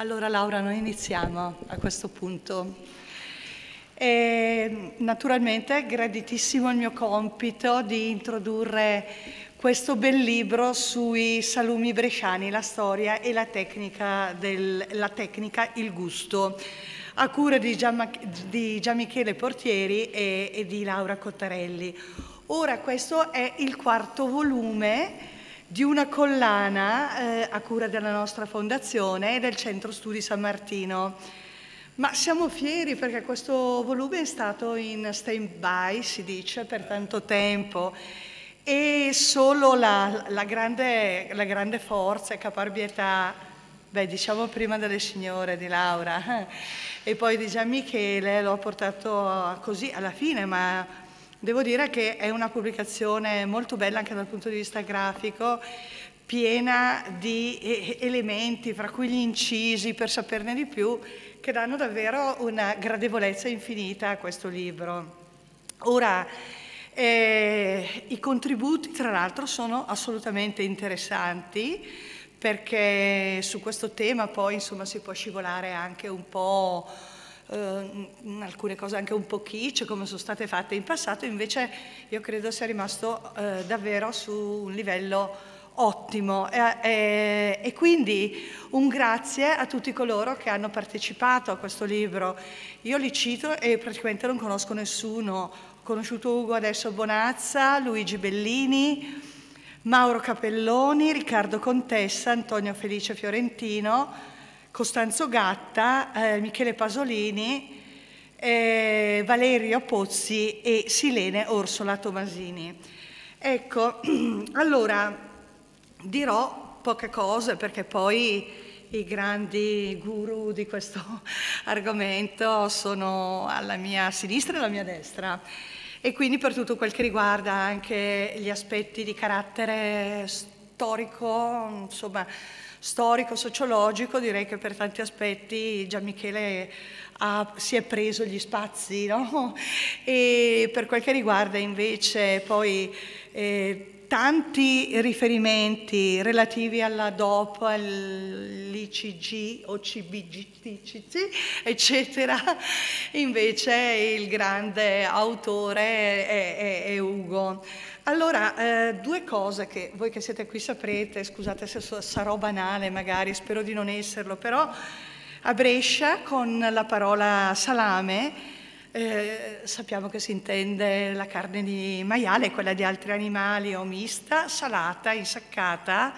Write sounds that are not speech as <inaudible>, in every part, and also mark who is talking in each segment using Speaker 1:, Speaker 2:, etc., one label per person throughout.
Speaker 1: Allora Laura, noi iniziamo a questo punto. E, naturalmente è graditissimo il mio compito di introdurre questo bel libro sui salumi bresciani, la storia e la tecnica, del, la tecnica il gusto, a cura di, Gian, di Gianmichele Portieri e, e di Laura Cottarelli. Ora questo è il quarto volume di una collana eh, a cura della nostra fondazione e del Centro Studi San Martino. Ma siamo fieri perché questo volume è stato in stand-by, si dice, per tanto tempo e solo la, la, grande, la grande, forza e caparbietà, beh diciamo prima delle signore di Laura e poi di Gian Michele l'ho portato così alla fine, ma Devo dire che è una pubblicazione molto bella anche dal punto di vista grafico, piena di elementi, fra cui gli incisi, per saperne di più, che danno davvero una gradevolezza infinita a questo libro. Ora, eh, i contributi, tra l'altro, sono assolutamente interessanti, perché su questo tema poi insomma, si può scivolare anche un po' eh, alcune cose anche un po' kitsch come sono state fatte in passato, invece io credo sia rimasto eh, davvero su un livello ottimo e, e, e, quindi un grazie a tutti coloro che hanno partecipato a questo libro. Io li cito e praticamente non conosco nessuno, ho conosciuto Ugo adesso Bonazza, Luigi Bellini, Mauro Capelloni, Riccardo Contessa, Antonio Felice Fiorentino, Costanzo Gatta, eh, Michele Pasolini, eh, Valerio Pozzi e Silene Orsola Tomasini. Ecco, <clears throat> allora dirò poche cose perché poi i grandi guru di questo <laughs> argomento sono alla mia sinistra e alla mia destra e quindi per tutto quel che riguarda anche gli aspetti di carattere storico, insomma, storico-sociologico, direi che per tanti aspetti Gian Michele ha, si è preso gli spazi, <laughs> no? E per quel che riguarda invece poi eh, tanti riferimenti relativi alla DOP, all'ICG o CBGTCC, eccetera, invece il grande autore è, è, è Ugo. Allora, eh, due cose che voi che siete qui saprete, scusate se sarò banale magari, spero di non esserlo, però a Brescia con la parola salame eh, sappiamo che si intende la carne di maiale, quella di altri animali o mista, salata, insaccata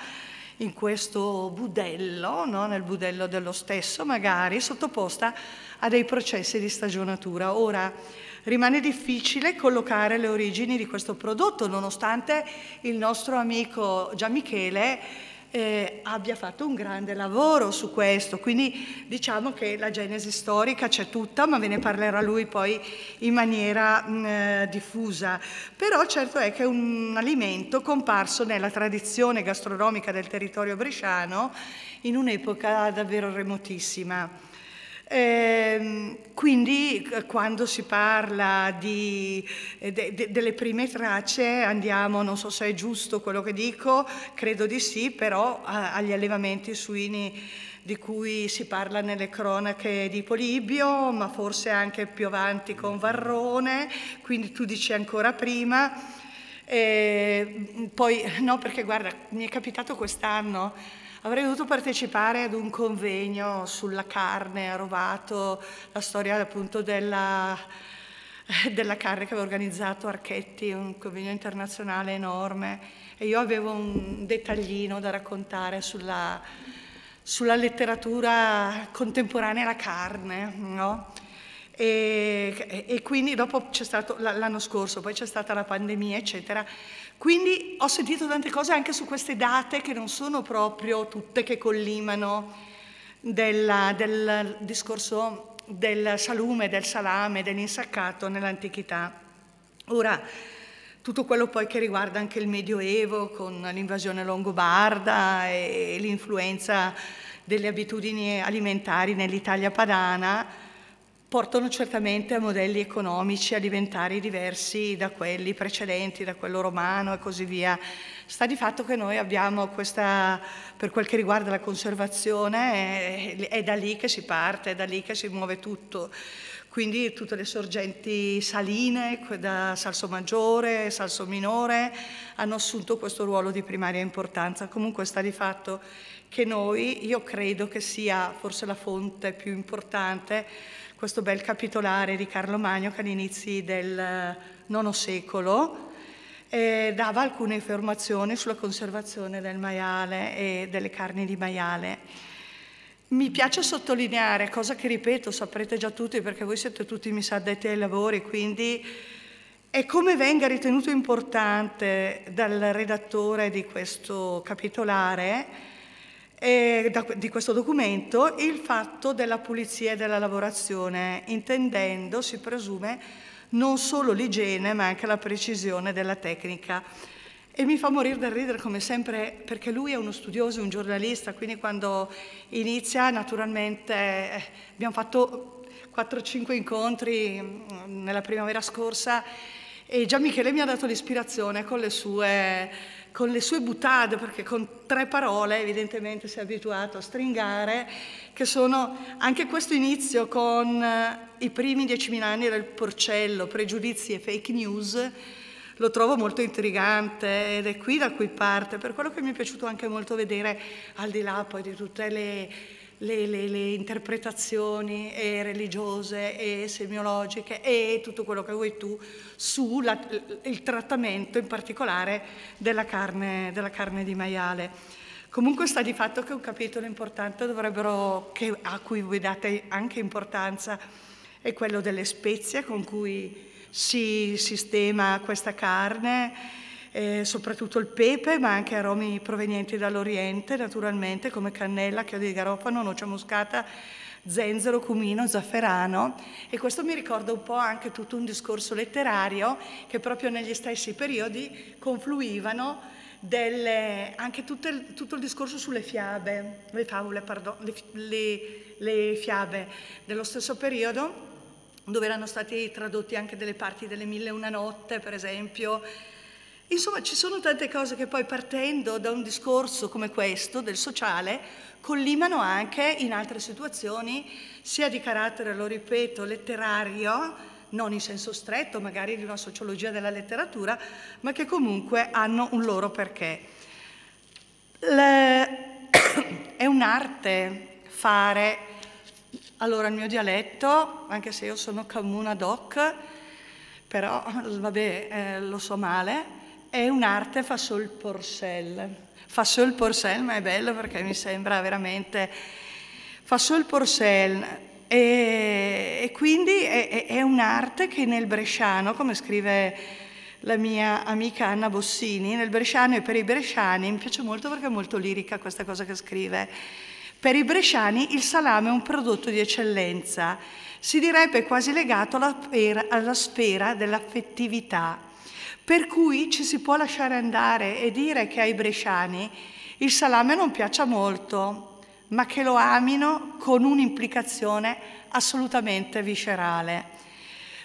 Speaker 1: in questo budello, no? nel budello dello stesso magari, sottoposta a dei processi di stagionatura. Ora, rimane difficile collocare le origini di questo prodotto, nonostante il nostro amico Gianmichele eh, abbia fatto un grande lavoro su questo, quindi diciamo che la genesi storica c'è tutta, ma ve ne parlerà lui poi in maniera mh, diffusa. Però certo è che è un alimento comparso nella tradizione gastronomica del territorio bresciano in un'epoca davvero remotissima. Eh, quindi quando si parla di, de, de, delle prime tracce andiamo, non so se è giusto quello che dico, credo di sì, però a, agli allevamenti suini di cui si parla nelle cronache di Polibio, ma forse anche più avanti con Varrone, quindi tu dici ancora prima. Eh, poi no, perché guarda, mi è capitato quest'anno Avrei dovuto partecipare ad un convegno sulla carne a Rovato, la storia appunto della, della carne che aveva organizzato Archetti, un convegno internazionale enorme e io avevo un dettaglino da raccontare sulla, sulla letteratura contemporanea alla carne, no? E, e, quindi dopo c'è stato l'anno scorso, poi c'è stata la pandemia, eccetera. Quindi ho sentito tante cose anche su queste date che non sono proprio tutte che collimano della, del discorso del salume, del salame, dell'insaccato nell'antichità. Ora, tutto quello poi che riguarda anche il Medioevo con l'invasione longobarda e l'influenza delle abitudini alimentari nell'Italia padana, portano certamente a modelli economici alimentari diversi da quelli precedenti, da quello romano e così via. Sta di fatto che noi abbiamo questa, per quel che riguarda la conservazione, è, è da lì che si parte, è da lì che si muove tutto. Quindi tutte le sorgenti saline, da Salso Maggiore, Salso Minore, hanno assunto questo ruolo di primaria importanza. Comunque sta di fatto che noi, io credo che sia forse la fonte più importante questo bel capitolare di Carlo Magno che all'inizio del IX secolo eh, dava alcune informazioni sulla conservazione del maiale e delle carni di maiale. Mi piace sottolineare, cosa che ripeto, saprete già tutti perché voi siete tutti mi sa addetti ai lavori, quindi è come venga ritenuto importante dal redattore di questo capitolare eh, da, di questo documento il fatto della pulizia e della lavorazione, intendendo, si presume, non solo l'igiene ma anche la precisione della tecnica. E mi fa morire da ridere come sempre perché lui è uno studioso, un giornalista, quindi quando inizia naturalmente eh, abbiamo fatto 4-5 incontri mm, nella primavera scorsa e già Michele mi ha dato l'ispirazione con le sue con le sue butade, perché con tre parole evidentemente si è abituato a stringare, che sono anche questo inizio con eh, i primi 10.000 anni del porcello, pregiudizi e fake news, lo trovo molto intrigante ed è qui da cui parte, per quello che mi è piaciuto anche molto vedere, al di là poi di tutte le le, le, le interpretazioni e religiose e semiologiche e tutto quello che vuoi tu sul trattamento in particolare della carne, della carne, di maiale. Comunque sta di fatto che un capitolo importante che, a cui voi date anche importanza è quello delle spezie con cui si sistema questa carne eh, soprattutto il pepe, ma anche aromi provenienti dall'Oriente, naturalmente, come cannella, chiodo di garofano, noce moscata, zenzero, cumino, zafferano. E questo mi ricorda un po' anche tutto un discorso letterario che proprio negli stessi periodi confluivano delle, anche il, tutto il discorso sulle fiabe, le favole, pardon, le, le, le fiabe. Dello stesso periodo dove erano stati tradotti anche delle parti delle Mille e una notte, per esempio, Insomma, ci sono tante cose che poi partendo da un discorso come questo, del sociale, collimano anche in altre situazioni, sia di carattere, lo ripeto, letterario, non in senso stretto, magari di una sociologia della letteratura, ma che comunque hanno un loro perché. Le... <coughs> È un'arte fare, allora il mio dialetto, anche se io sono comuna doc, però vabbè, eh, lo so male, è un'arte fa sol porcel. Fa sol porcel, ma è bello perché mi sembra veramente... Fa sol porcel e, e quindi è, è un'arte che nel bresciano, come scrive la mia amica Anna Bossini, nel bresciano e per i bresciani, mi piace molto perché è molto lirica questa cosa che scrive, per i bresciani il salame è un prodotto di eccellenza, si direbbe quasi legato alla, alla sfera dell'affettività per cui ci si può lasciare andare e dire che ai bresciani il salame non piaccia molto, ma che lo amino con un'implicazione assolutamente viscerale.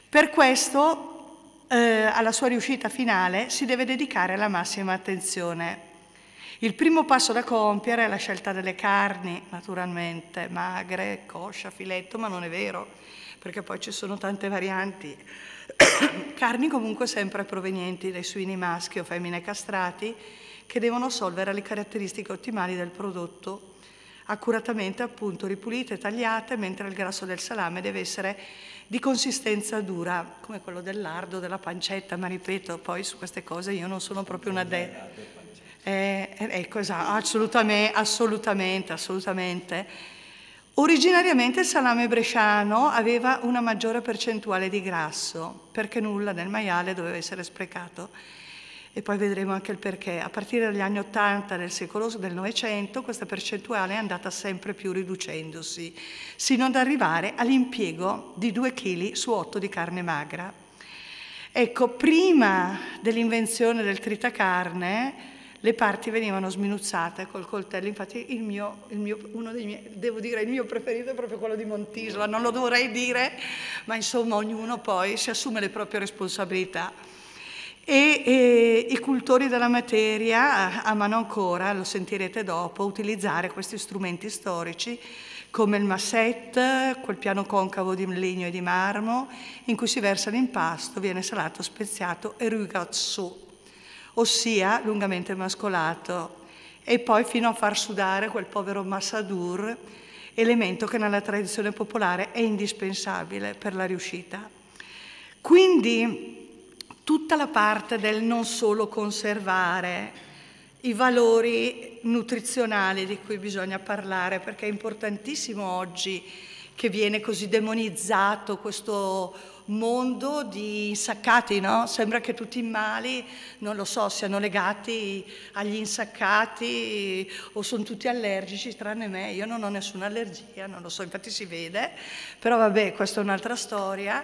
Speaker 1: Per questo eh, alla sua riuscita finale si deve dedicare la massima attenzione. Il primo passo da compiere è la scelta delle carni, naturalmente, magre, coscia, filetto, ma non è vero, perché poi ci sono tante varianti. <coughs> Carni comunque sempre provenienti dai suini maschi o femmine castrati che devono assolvere alle caratteristiche ottimali del prodotto, accuratamente appunto ripulite e tagliate, mentre il grasso del salame deve essere di consistenza dura, come quello del lardo, della pancetta, ma ripeto, poi su queste cose io non sono proprio una de... Eh, ecco, esatto, assolutamente, assolutamente, assolutamente. Originariamente il salame bresciano aveva una maggiore percentuale di grasso, perché nulla nel maiale doveva essere sprecato. E poi vedremo anche il perché. A partire dagli anni 80 del secolo del Novecento questa percentuale è andata sempre più riducendosi, sino ad arrivare all'impiego di 2 kg su 8 di carne magra. Ecco, prima dell'invenzione del tritacarne, le parti venivano sminuzzate col coltello, infatti il mio, il mio, uno dei miei, devo dire il mio preferito è proprio quello di Montisola, non lo dovrei dire, ma insomma ognuno poi si assume le proprie responsabilità. E, e, i cultori della materia amano ancora, lo sentirete dopo, utilizzare questi strumenti storici come il massette, quel piano concavo di legno e di marmo, in cui si versa l'impasto, viene salato, speziato e rugazzo, ossia lungamente mascolato, e poi fino a far sudare quel povero massadur, elemento che nella tradizione popolare è indispensabile per la riuscita. Quindi tutta la parte del non solo conservare i valori nutrizionali di cui bisogna parlare, perché è importantissimo oggi che viene così demonizzato questo mondo di insaccati, no? Sembra che tutti i mali, non lo so, siano legati agli insaccati o sono tutti allergici, tranne me. Io non ho nessuna allergia, non lo so, infatti si vede, però vabbè, questa è un'altra storia.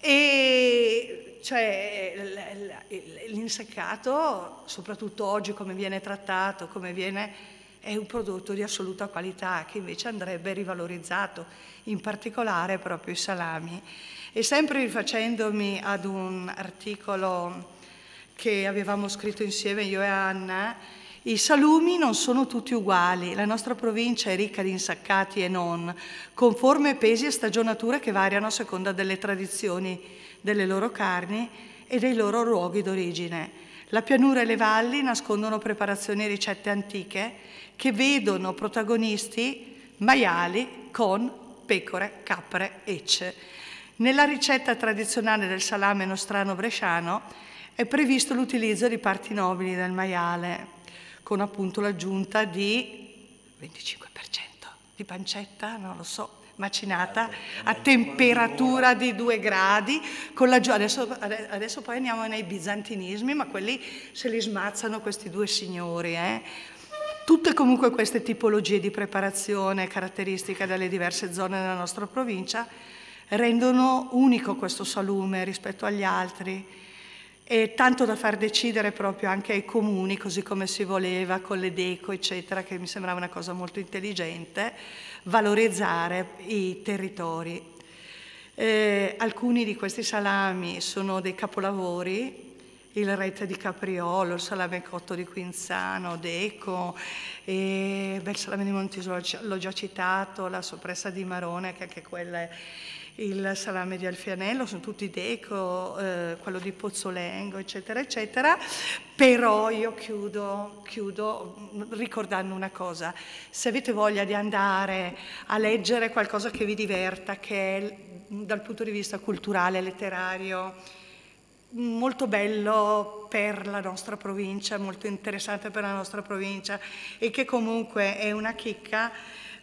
Speaker 1: E cioè l'inseccato, soprattutto oggi come viene trattato, come viene, è un prodotto di assoluta qualità che invece andrebbe rivalorizzato, in particolare proprio i salami. E sempre rifacendomi ad un articolo che avevamo scritto insieme io e Anna, i salumi non sono tutti uguali, la nostra provincia è ricca di insaccati e non, con forme, pesi e stagionature che variano a seconda delle tradizioni delle loro carni e dei loro luoghi d'origine. La pianura e le valli nascondono preparazioni e ricette antiche che vedono protagonisti maiali con pecore, capre, ecce. Nella ricetta tradizionale del salame nostrano bresciano è previsto l'utilizzo di parti nobili del maiale, con appunto l'aggiunta di 25% di pancetta, non lo so, macinata a temperatura di 2 gradi, con la, adesso, adesso, poi andiamo nei bizantinismi, ma quelli se li smazzano questi due signori. Eh? Tutte comunque queste tipologie di preparazione caratteristiche delle diverse zone della nostra provincia rendono unico questo salume rispetto agli altri e tanto da far decidere proprio anche ai comuni, così come si voleva con le deco, eccetera, che mi sembrava una cosa molto intelligente, valorizzare i territori. Eh, alcuni di questi salami sono dei capolavori, il rete di Capriolo, il salame cotto di Quinzano, Deco, e, beh, il salame di Montiso l'ho già citato, la soppressa di Marone, che anche quella è il salame di Alfianello, sono tutti deco, eh, quello di Pozzolengo, eccetera, eccetera. Però io chiudo, chiudo ricordando una cosa, se avete voglia di andare a leggere qualcosa che vi diverta, che è dal punto di vista culturale, letterario, molto bello per la nostra provincia, molto interessante per la nostra provincia e che comunque è una chicca,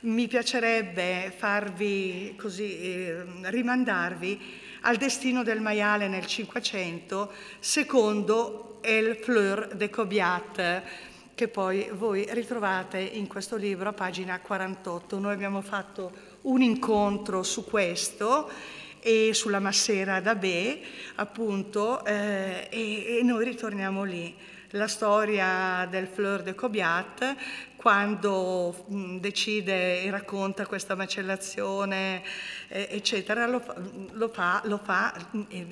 Speaker 1: mi piacerebbe farvi così, eh, rimandarvi al destino del maiale nel Cinquecento secondo El Fleur de Cobiat, che poi voi ritrovate in questo libro a pagina 48. Noi abbiamo fatto un incontro su questo e sulla Massera da Be, appunto, eh, e, e noi ritorniamo lì la storia del Fleur de Cobiat quando decide e racconta questa macellazione, eccetera, lo lo fa, lo fa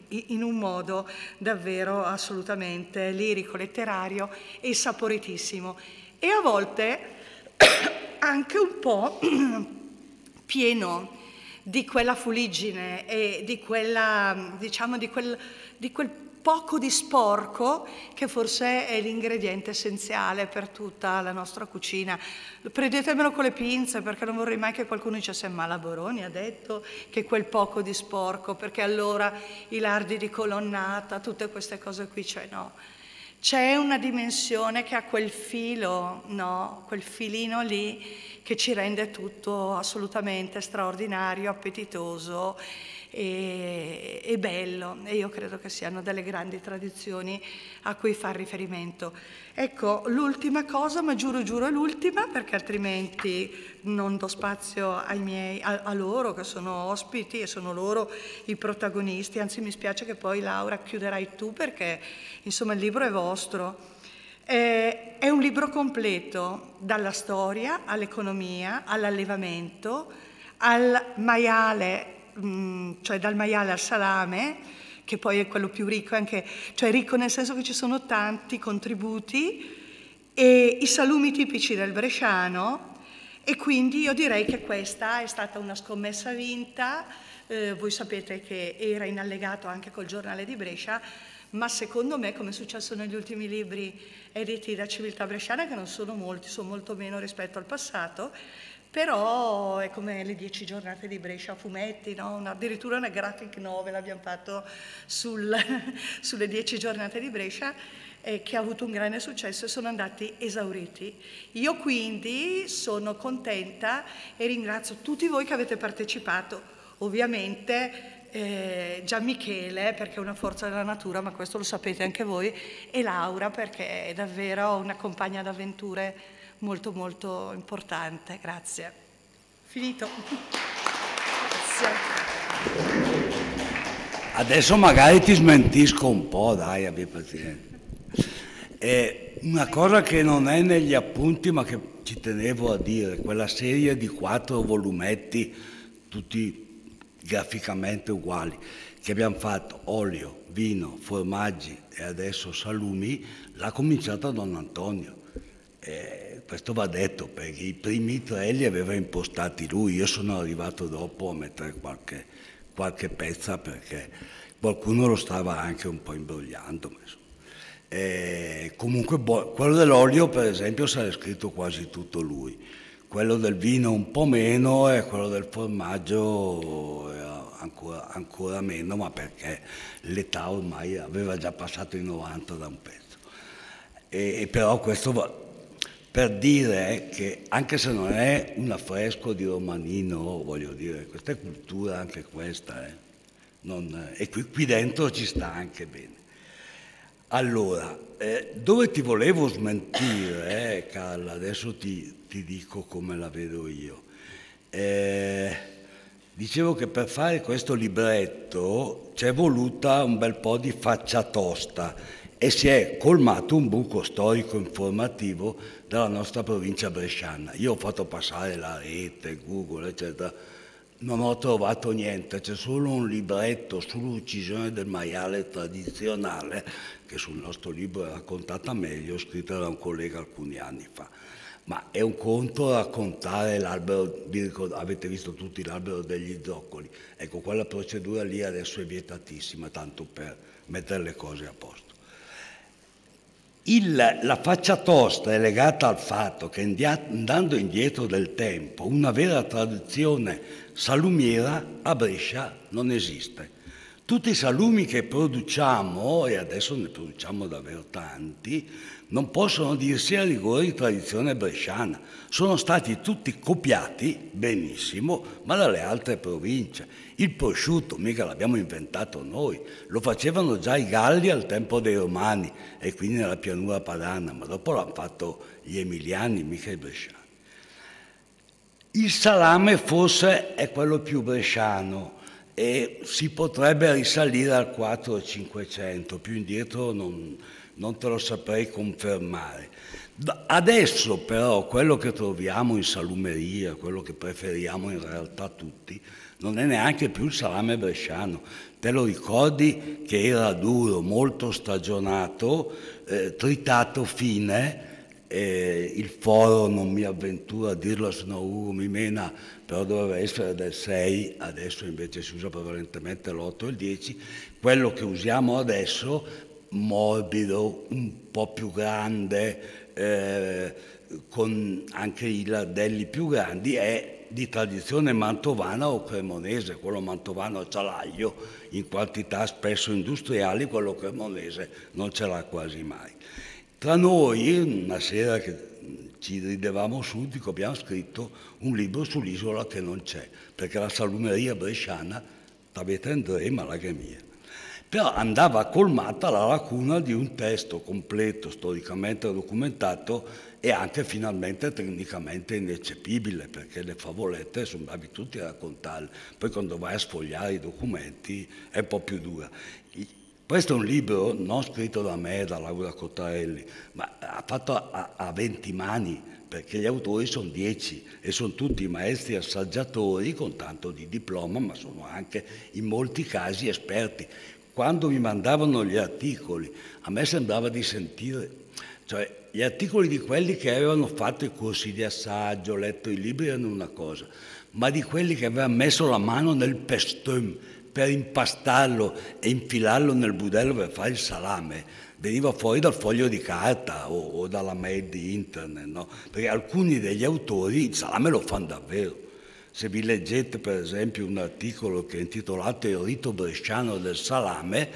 Speaker 1: in un modo davvero assolutamente lirico, letterario e saporitissimo. E a volte <coughs> anche un po' <coughs> pieno di quella fuliggine e di, quella, diciamo, di, quel, di quel poco di sporco che forse è l'ingrediente essenziale per tutta la nostra cucina. Prendetemelo con le pinze perché non vorrei mai che qualcuno dicesse ma la Boroni ha detto che quel poco di sporco perché allora i lardi di colonnata, tutte queste cose qui, cioè no. C'è una dimensione che ha quel filo, no, quel filino lì che ci rende tutto assolutamente straordinario, appetitoso e, e, bello e io credo che siano delle grandi tradizioni a cui far riferimento. Ecco, l'ultima cosa, ma giuro giuro è l'ultima perché altrimenti non do spazio ai miei, a, a, loro che sono ospiti e sono loro i protagonisti, anzi mi spiace che poi Laura chiuderai tu perché insomma il libro è vostro. Eh, è un libro completo, dalla storia all'economia, all'allevamento, al maiale, cioè dal maiale al salame, che poi è quello più ricco, anche, cioè ricco nel senso che ci sono tanti contributi, e i salumi tipici del bresciano, e quindi io direi che questa è stata una scommessa vinta, eh, voi sapete che era in allegato anche col giornale di Brescia, ma secondo me, come è successo negli ultimi libri editi da Civiltà Bresciana, che non sono molti, sono molto meno rispetto al passato, però è come le dieci giornate di Brescia, fumetti, no? una, addirittura una graphic novel abbiamo fatto sul, <laughs> sulle dieci giornate di Brescia eh, che ha avuto un grande successo e sono andati esauriti. Io quindi sono contenta e ringrazio tutti voi che avete partecipato, ovviamente eh, Gian Michele perché è una forza della natura, ma questo lo sapete anche voi, e Laura perché è davvero una compagna d'avventure molto molto importante. Grazie. Finito. Grazie.
Speaker 2: Adesso magari ti smentisco un po', dai, abbi pazienza. È una cosa che non è negli appunti, ma che ci tenevo a dire, quella serie di quattro volumetti, tutti graficamente uguali, che abbiamo fatto, olio, vino, formaggi e adesso salumi, l'ha cominciata Don Antonio. E questo va detto perché i primi tre li aveva impostati lui, io sono arrivato dopo a mettere qualche, qualche pezza perché qualcuno lo stava anche un po' imbrogliando. E comunque quello dell'olio per esempio sarà scritto quasi tutto lui, quello del vino un po' meno e quello del formaggio ancora, ancora meno, ma perché l'età ormai aveva già passato i 90 da un pezzo. E, e però questo va, per dire che anche se non è un affresco di Romanino, voglio dire, questa è cultura anche questa, eh? non, e qui, qui, dentro ci sta anche bene. Allora, eh, dove ti volevo smentire, eh, Carla, adesso ti, ti, dico come la vedo io. Eh, dicevo che per fare questo libretto c'è voluta un bel po' di faccia tosta e si è colmato un buco storico informativo della nostra provincia bresciana. Io ho fatto passare la rete, Google, eccetera, non ho trovato niente, c'è solo un libretto sull'uccisione del maiale tradizionale, che sul nostro libro è raccontata meglio, scritto da un collega alcuni anni fa. Ma è un conto raccontare l'albero, avete visto tutti l'albero degli zoccoli, ecco quella procedura lì adesso è vietatissima, tanto per mettere le cose a posto. Il, la faccia tosta è legata al fatto che andando indietro del tempo una vera tradizione salumiera a Brescia non esiste. Tutti i salumi che produciamo, e adesso ne produciamo davvero tanti, non possono dirsi a rigore di tradizione bresciana. Sono stati tutti copiati benissimo, ma dalle altre province. Il prosciutto mica l'abbiamo inventato noi, lo facevano già i Galli al tempo dei Romani e quindi nella pianura padana, ma dopo l'hanno fatto gli Emiliani, mica i Bresciani. Il salame forse è quello più bresciano e si potrebbe risalire al 4-500, più indietro non, non te lo saprei confermare. Adesso però quello che troviamo in salumeria, quello che preferiamo in realtà tutti, non è neanche più il salame bresciano. Te lo ricordi che era duro, molto stagionato, eh, tritato fine, eh, il foro non mi avventura a dirlo, se no Ugo mi mena, però doveva essere del 6, adesso invece si usa prevalentemente l'8 e il 10. Quello che usiamo adesso morbido, un po' più grande, eh, con anche i ladelli più grandi, è di tradizione mantovana o cremonese. Quello mantovano c'ha l'aglio in quantità spesso industriali, quello cremonese non ce l'ha quasi mai. Tra noi, una sera che ci ridevamo su, dico, abbiamo scritto un libro sull'isola che non c'è, perché la salumeria bresciana, t'avete Andrea, ma la che mia però andava colmata la lacuna di un testo completo, storicamente documentato e anche finalmente tecnicamente ineccepibile, perché le favolette sono bravi tutti a raccontarle, poi quando vai a sfogliare i documenti è un po' più dura. Questo è un libro non scritto da me, da Laura Cottarelli, ma fatto a, a 20 mani, perché gli autori sono 10 e sono tutti maestri assaggiatori con tanto di diploma, ma sono anche in molti casi esperti. Quando mi mandavano gli articoli, a me sembrava di sentire, cioè gli articoli di quelli che avevano fatto i corsi di assaggio, letto i libri erano una cosa, ma di quelli che avevano messo la mano nel pestum per impastarlo e infilarlo nel budello per fare il salame veniva fuori dal foglio di carta o, o dalla mail di internet, no? perché alcuni degli autori il salame lo fanno davvero. Se vi leggete per esempio un articolo che è intitolato Il rito bresciano del salame,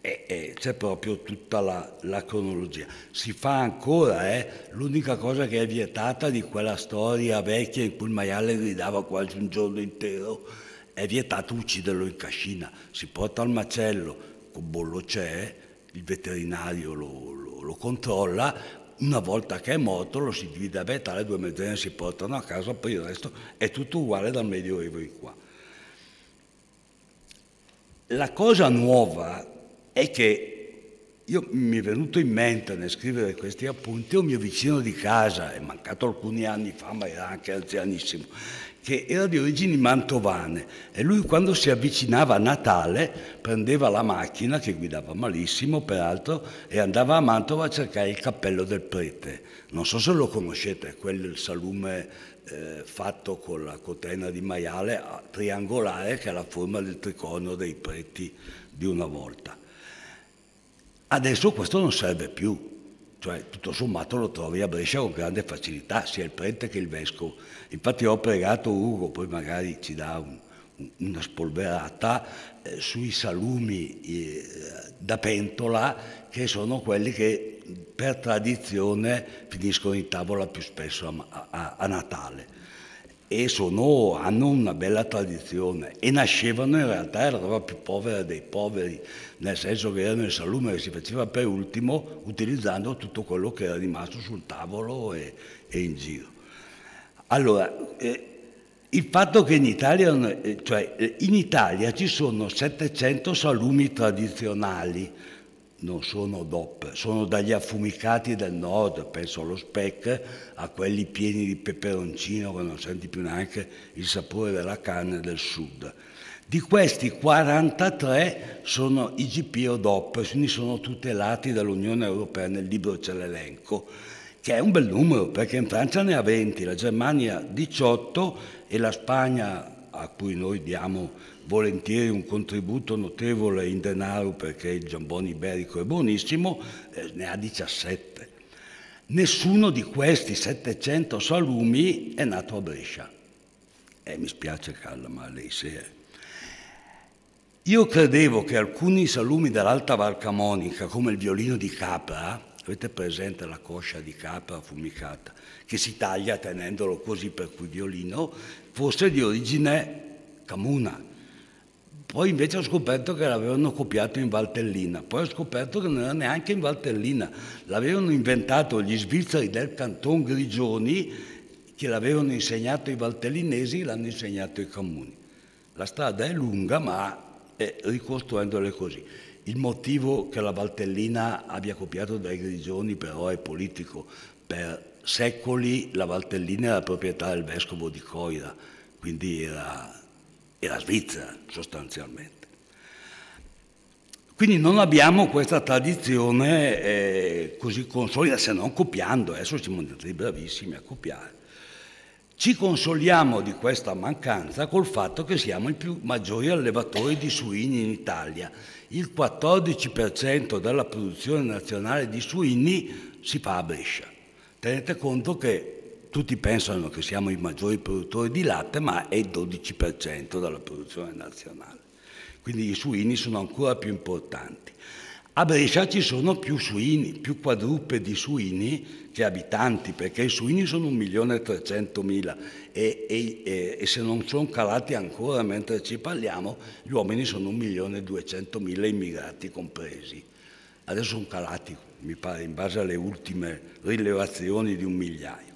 Speaker 2: e, e c'è proprio tutta la, la, cronologia. Si fa ancora, eh? l'unica cosa che è vietata di quella storia vecchia in cui il maiale gridava quasi un giorno intero è vietato ucciderlo in cascina, si porta al macello, con bollo c'è, il veterinario lo, lo, lo, controlla, una volta che è morto lo si divide a metà, le due mezzene si portano a casa, poi il resto è tutto uguale dal Medioevo in qua. La cosa nuova è che io, mi è venuto in mente nel scrivere questi appunti un mio vicino di casa, è mancato alcuni anni fa, ma era anche anzianissimo, che era di origini mantovane e lui quando si avvicinava a Natale prendeva la macchina, che guidava malissimo peraltro, e andava a Mantova a cercare il cappello del prete. Non so se lo conoscete, quel salume eh, fatto con la cotena di maiale triangolare che ha la forma del tricorno dei preti di una volta. Adesso questo non serve più, cioè tutto sommato lo trovi a Brescia con grande facilità, sia il prete che il vescovo. Infatti ho pregato Ugo, poi magari ci dà un, una spolverata eh, sui salumi eh, da pentola che sono quelli che per tradizione finiscono in tavola più spesso a, a, a Natale e sono, hanno una bella tradizione e nascevano in realtà era la roba più povera dei poveri, nel senso che erano il salume che si faceva per ultimo utilizzando tutto quello che era rimasto sul tavolo e, e in giro. Allora, eh, il fatto che in Italia, eh, cioè, eh, in Italia ci sono 700 salumi tradizionali, non sono DOP, sono dagli affumicati del nord, penso allo speck, a quelli pieni di peperoncino che non senti più neanche il sapore della carne del sud. Di questi 43 sono IGP o DOP, quindi sono tutelati dall'Unione Europea, nel libro c'è l'elenco, che è un bel numero perché in Francia ne ha 20, la Germania 18 e la Spagna a cui noi diamo volentieri un contributo notevole in denaro perché il giambone iberico è buonissimo, eh, ne ha 17. Nessuno di questi 700 salumi è nato a Brescia. Eh, mi spiace Carla, ma lei si è. Io credevo che alcuni salumi dell'Alta Val Camonica, come il violino di capra, avete presente la coscia di capra affumicata, che si taglia tenendolo così per cui violino, fosse di origine camuna. Poi invece ho scoperto che l'avevano copiato in Valtellina, poi ho scoperto che non era neanche in Valtellina, l'avevano inventato gli svizzeri del canton Grigioni che l'avevano insegnato ai valtellinesi, l'hanno insegnato ai comuni. La strada è lunga, ma è ricostruendole così. Il motivo che la Valtellina abbia copiato dai Grigioni però è politico. Per secoli la Valtellina era proprietà del vescovo di Coira, quindi era e la Svizzera sostanzialmente. Quindi non abbiamo questa tradizione eh, così consolida, se non copiando, adesso siamo andati bravissimi a copiare. Ci consoliamo di questa mancanza col fatto che siamo i più maggiori allevatori di suini in Italia. Il 14% della produzione nazionale di suini si fa a Brescia. Tenete conto che tutti pensano che siamo i maggiori produttori di latte, ma è il 12% della produzione nazionale. Quindi i suini sono ancora più importanti. A Brescia ci sono più suini, più quadrupedi suini che abitanti, perché i suini sono 1.300.000 e, e, e, e se non sono calati ancora mentre ci parliamo, gli uomini sono 1.200.000 immigrati compresi. Adesso sono calati, mi pare, in base alle ultime rilevazioni di un migliaio.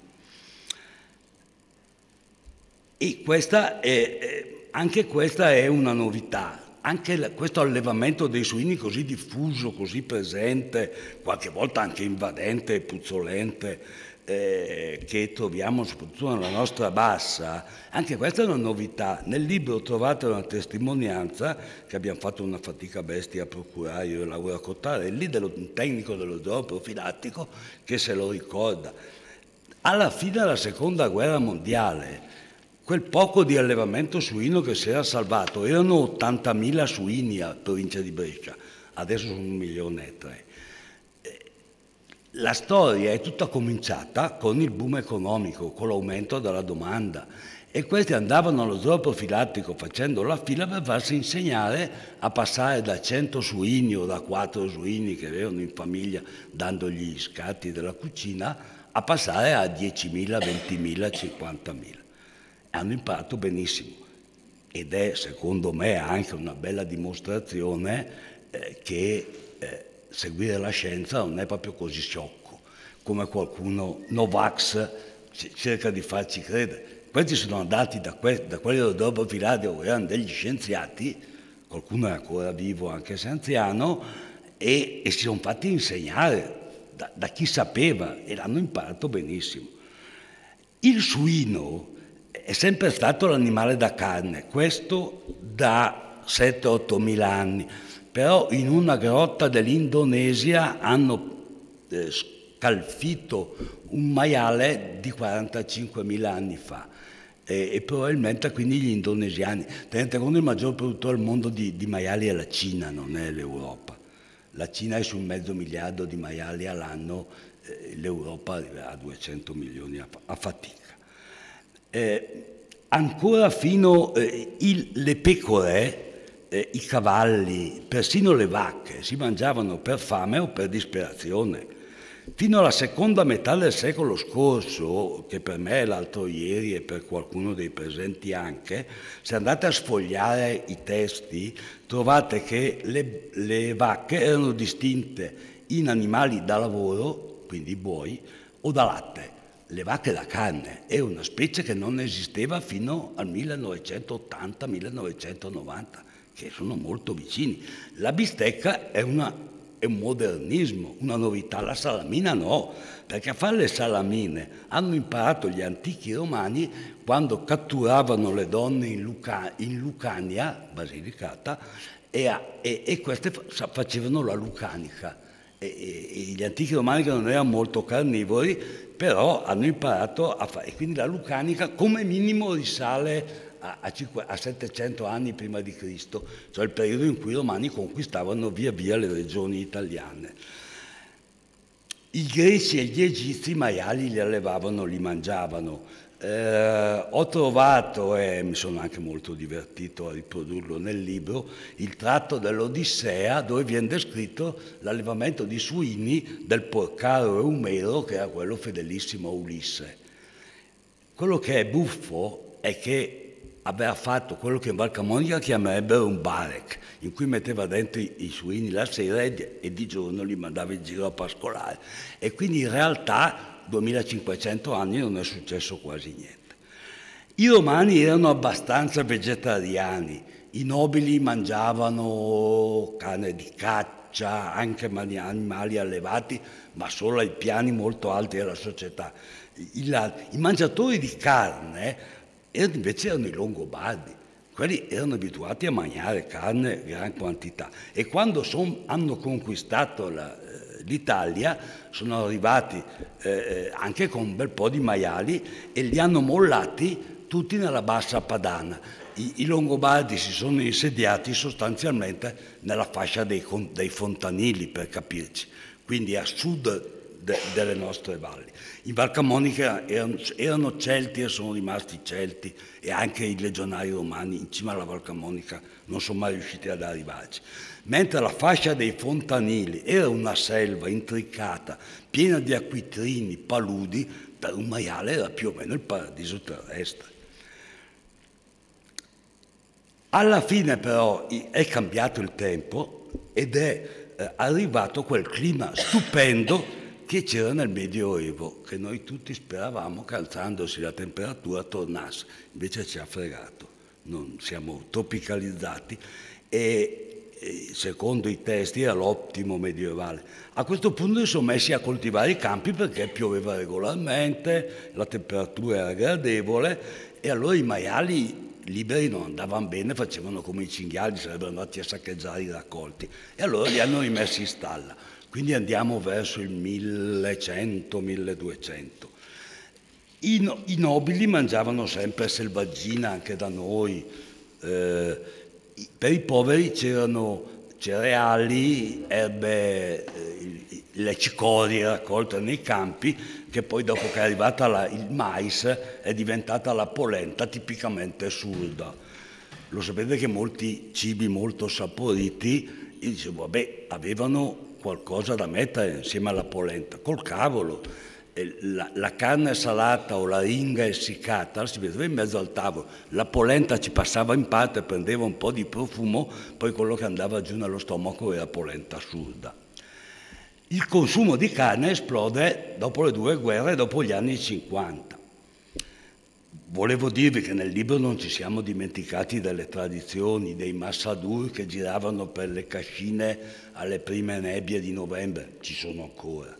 Speaker 2: E questa è, anche questa è una novità, anche questo allevamento dei suini così diffuso, così presente, qualche volta anche invadente e puzzolente, eh, che troviamo soprattutto nella nostra bassa, anche questa è una novità. Nel libro trovate una testimonianza che abbiamo fatto una fatica bestia a procurare io e Laura Cottarelli, dello, un tecnico dello zoo profilattico che se lo ricorda. Alla fine della seconda guerra mondiale, quel poco di allevamento suino che si era salvato erano 80.000 suini a provincia di Brescia, adesso sono un milione e tre. La storia è tutta cominciata con il boom economico, con l'aumento della domanda e questi andavano allo zoo profilattico facendo la fila per farsi insegnare a passare da 100 suini o da 4 suini che avevano in famiglia dando gli scatti della cucina a passare a 10.000, 20.000, 50.000. Hanno imparato benissimo ed è secondo me anche una bella dimostrazione eh, che eh, seguire la scienza non è proprio così sciocco come qualcuno Novax cerca di farci credere. Questi sono andati da, que- da quelli del dopo Filadio, erano degli scienziati, qualcuno è ancora vivo anche se anziano, e, e si sono fatti insegnare da, da chi sapeva e l'hanno imparato benissimo. Il suino è sempre stato l'animale da carne, questo da 7-8 mila anni però in una grotta dell'Indonesia hanno eh, scalfito un maiale di 45.000 anni fa e, e, probabilmente quindi gli indonesiani. Tenete conto il maggior produttore al mondo di, di, maiali è la Cina, non è l'Europa. La Cina è sul mezzo miliardo di maiali all'anno, eh, l'Europa arriva a 200 milioni a, a fatica. Eh, ancora fino eh, il, le pecore eh, i cavalli, persino le vacche, si mangiavano per fame o per disperazione. Fino alla seconda metà del secolo scorso, che per me è l'altro ieri e per qualcuno dei presenti anche, se andate a sfogliare i testi trovate che le, le vacche erano distinte in animali da lavoro, quindi buoi, o da latte. Le vacche da carne è una specie che non esisteva fino al 1980-1990 che sono molto vicini. La bistecca è, una, è un modernismo, una novità, la salamina no, perché a fare le salamine hanno imparato gli antichi romani quando catturavano le donne in, Luca, in Lucania, Basilicata, e, a, e, e, queste facevano la lucanica. E, e, gli antichi romani che non erano molto carnivori, però hanno imparato a fare, e quindi la lucanica come minimo risale a, a, 700 anni prima di Cristo, cioè il periodo in cui i romani conquistavano via via le regioni italiane. I greci e gli egizi i maiali li allevavano, li mangiavano. Eh, ho trovato, e mi sono anche molto divertito a riprodurlo nel libro, il tratto dell'Odissea dove viene descritto l'allevamento di suini del porcaro Eumero che era quello fedelissimo a Ulisse. Quello che è buffo è che aveva fatto quello che in Val Camonica chiamerebbero un barek, in cui metteva dentro i, suini la sera e, di giorno li mandava in giro a pascolare. E quindi in realtà 2500 anni non è successo quasi niente. I romani erano abbastanza vegetariani, i nobili mangiavano carne di caccia, anche animali allevati, ma solo ai piani molto alti della società. I, I mangiatori di carne e invece erano i Longobardi. Quelli erano abituati a mangiare carne in gran quantità e quando son, hanno conquistato la, l'Italia sono arrivati eh, eh, anche con un bel po' di maiali e li hanno mollati tutti nella bassa padana. I, i Longobardi si sono insediati sostanzialmente nella fascia dei, dei fontanili, per capirci, quindi a sud de, delle nostre valli. In Val Camonica erano, erano, Celti e sono rimasti Celti e anche i legionari romani in cima alla Val Camonica non sono mai riusciti ad arrivarci. Mentre la fascia dei fontanili era una selva intricata, piena di acquitrini, paludi, per un maiale era più o meno il paradiso terrestre. Alla fine però è cambiato il tempo ed è eh, arrivato quel clima stupendo che c'era nel Medioevo, che noi tutti speravamo che alzandosi la temperatura tornasse, invece ci ha fregato, non siamo tropicalizzati e, secondo i testi era l'ottimo medievale. A questo punto si sono messi a coltivare i campi perché pioveva regolarmente, la temperatura era gradevole e allora i maiali liberi non andavano bene, facevano come i cinghiali, sarebbero andati a saccheggiare i raccolti e allora li hanno rimessi in stalla. Quindi andiamo verso il 1100-1200. I, no, I, nobili mangiavano sempre selvaggina anche da noi. Eh, per i poveri c'erano cereali, erbe, eh, le cicorie raccolte nei campi, che poi dopo che è arrivata la, il mais è diventata la polenta tipicamente surda. Lo sapete che molti cibi molto saporiti, io dicevo, vabbè, avevano qualcosa da mettere insieme alla polenta, col cavolo. La, la, carne salata o la ringa essiccata si vedeva in mezzo al tavolo, la polenta ci passava in parte, prendeva un po' di profumo, poi quello che andava giù nello stomaco era polenta assurda. Il consumo di carne esplode dopo le due guerre, dopo gli anni 50. Volevo dirvi che nel libro non ci siamo dimenticati delle tradizioni, dei massadur che giravano per le cascine alle prime nebbie di novembre, ci sono ancora,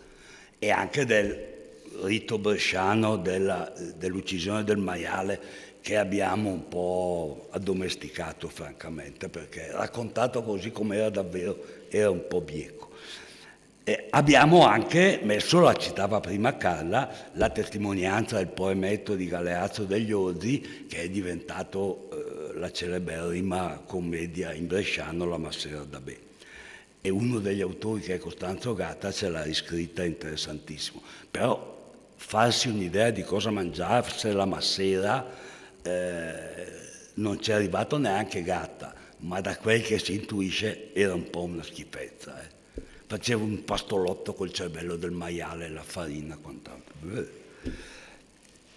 Speaker 2: e anche del rito bresciano dell'uccisione del maiale che abbiamo un po' addomesticato francamente, perché raccontato così come era davvero era un po' bieco. Eh, abbiamo anche messo, la citava prima Carla, la testimonianza del poemetto di Galeazzo degli Orzi, che è diventato eh, la celeberrima commedia in bresciano La Massera da Bene. E uno degli autori, che è Costanzo Gatta, ce l'ha riscritta interessantissimo. Però farsi un'idea di cosa mangiarsi la massera eh, non è arrivato neanche Gatta, ma da quel che si intuisce era un po' una schifezza. Eh facevo un pastolotto col cervello del maiale la farina, quant'altro.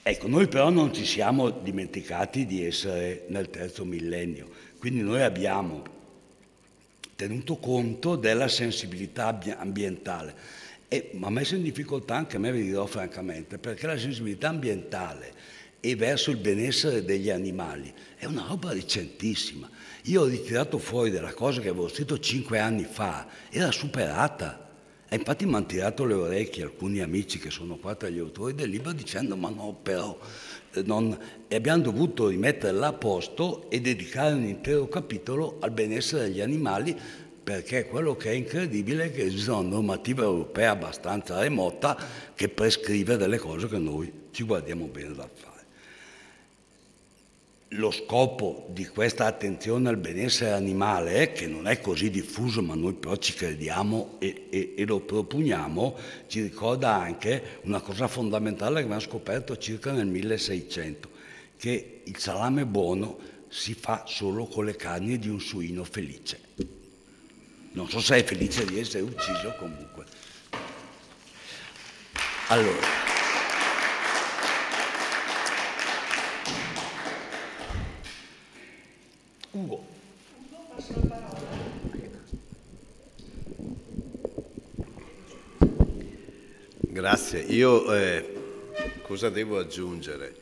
Speaker 2: Ecco, noi però non ci siamo dimenticati di essere nel terzo millennio, quindi noi abbiamo tenuto conto della sensibilità ambientale. E mi ha messo in difficoltà anche a me, vi dirò francamente, perché la sensibilità ambientale e verso il benessere degli animali è una roba recentissima. Io ho ritirato fuori della cosa che avevo scritto cinque anni fa, era superata. E infatti mi hanno tirato le orecchie alcuni amici che sono qua tra gli autori del libro dicendo ma no però eh, non... e abbiamo dovuto rimetterla a posto e dedicare un intero capitolo al benessere degli animali perché quello che è incredibile è che esiste una normativa europea abbastanza remota che prescrive delle cose che noi ci guardiamo bene da fare lo scopo di questa attenzione al benessere animale, che non è così diffuso, ma noi però ci crediamo e, e, e, lo proponiamo, ci ricorda anche una cosa fondamentale che abbiamo scoperto circa nel 1600, che il salame buono si fa solo con le carni di un suino felice. Non so se è felice di essere ucciso comunque. Allora. Ugo.
Speaker 3: Grazie. Io eh, cosa devo aggiungere?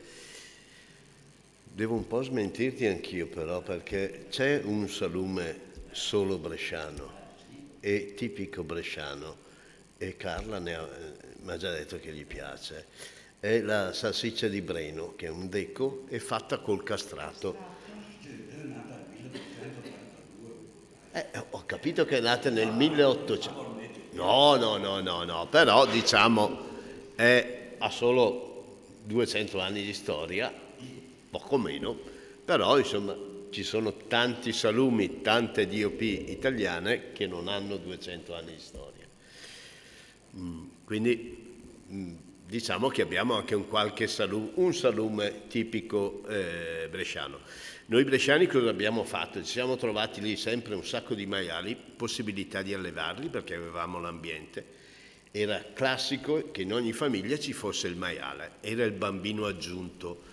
Speaker 3: Devo un po' smentirti anch'io però perché c'è un salume solo bresciano e tipico bresciano e Carla mi ha già detto che gli piace. È la salsiccia di Breno che è un deco e fatta col castrato Eh, ho capito che è nata nel 1800. No, no, no, no, no, però diciamo è, ha solo 200 anni di storia, poco meno, però insomma ci sono tanti salumi, tante DOP italiane che non hanno 200 anni di storia. Mm, quindi mm, diciamo che abbiamo anche un qualche salume, un salume tipico eh, bresciano. Noi bresciani cosa abbiamo fatto? Ci siamo trovati lì sempre un sacco di maiali, possibilità di allevarli perché avevamo l'ambiente. Era classico che in ogni famiglia ci fosse il maiale, era il bambino aggiunto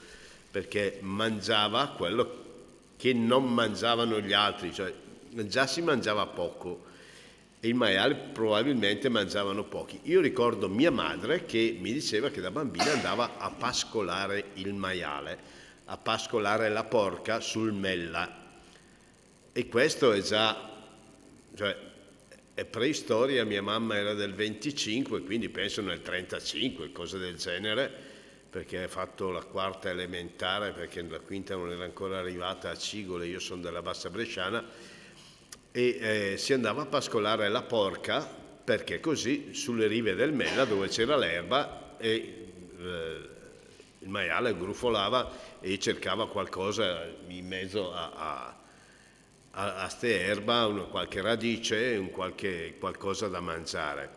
Speaker 3: perché mangiava quello che non mangiavano gli altri, cioè già si mangiava poco e i maiali probabilmente mangiavano pochi. Io ricordo mia madre che mi diceva che da bambina andava a pascolare il maiale a pascolare la porca sul mella. e questo è già, cioè, è preistoria, mia mamma era del 25, quindi penso nel 35, cose del genere, perché ha fatto la quarta elementare, perché la quinta non era ancora arrivata a Cigole, io sono della Bassa Bresciana, e eh, si andava a pascolare la porca, perché così sulle rive del Mela, dove c'era l'erba, e, eh, il maiale grufolava e cercava qualcosa in mezzo a, a a, ste erba, una qualche radice, un qualche, qualcosa da mangiare.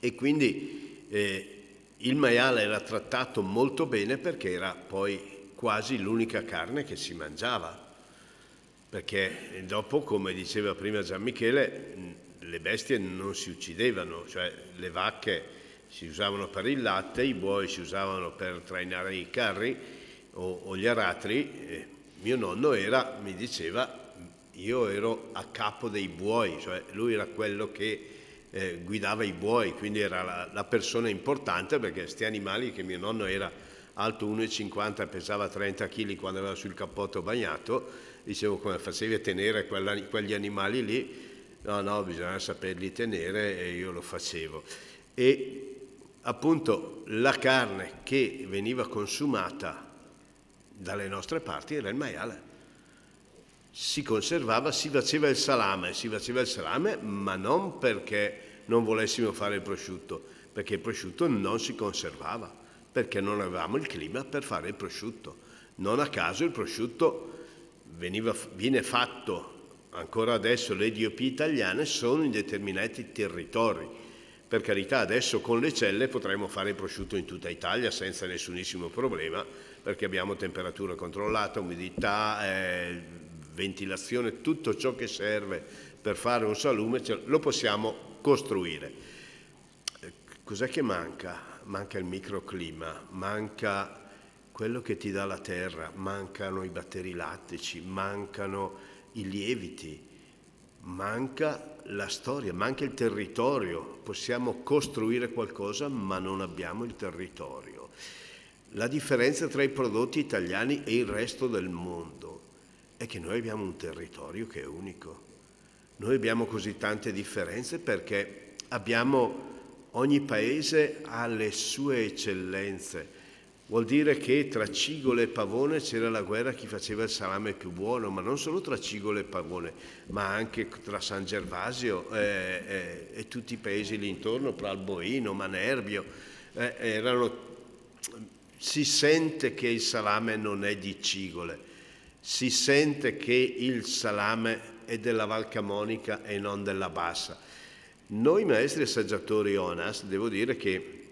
Speaker 3: E quindi eh, il maiale era trattato molto bene perché era poi quasi l'unica carne che si mangiava. Perché dopo, come diceva prima Gian Michele, le bestie non si uccidevano, cioè le vacche si usavano per il latte, i buoi si usavano per trainare i carri o, o gli aratri. E mio nonno era, mi diceva, io ero a capo dei buoi, cioè lui era quello che eh, guidava i buoi, quindi era la, la persona importante perché questi animali che mio nonno era alto 1,50 pesava 30 kg quando aveva sul cappotto bagnato, dicevo come facevi a tenere quegli animali lì, no no bisogna saperli tenere e io lo facevo. E appunto la carne che veniva consumata dalle nostre parti era il maiale si conservava, si faceva il salame, si faceva il salame ma non perché non volessimo fare il prosciutto, perché il prosciutto non si conservava, perché non avevamo il clima per fare il prosciutto. Non a caso il prosciutto veniva, viene fatto, ancora adesso le DOP italiane sono in determinati territori. Per carità, adesso con le celle potremmo fare il prosciutto in tutta Italia senza nessunissimo problema, perché abbiamo temperatura controllata, umidità, eh, ventilazione, tutto ciò che serve per fare un salume lo possiamo costruire. Eh, cos'è che manca? Manca il microclima, manca quello che ti dà la terra, mancano i batteri lattici, mancano i lieviti, manca la storia, manca il territorio. Possiamo costruire qualcosa ma non abbiamo il territorio. La differenza tra i prodotti italiani e il resto del mondo è che noi abbiamo un territorio che è unico. Noi abbiamo così tante differenze perché abbiamo, ogni paese ha le sue eccellenze. Vuol dire che tra Cigole e Pavone c'era la guerra chi faceva il salame più buono, ma non solo tra Cigole e Pavone, ma anche tra San Gervasio eh, eh, e tutti i paesi lì intorno, tra Alboino, Manerbio. Eh, erano, si sente che il salame non è di Cigole si sente che il salame è della Val Camonica e non della Bassa. Noi maestri assaggiatori ONAS, devo dire che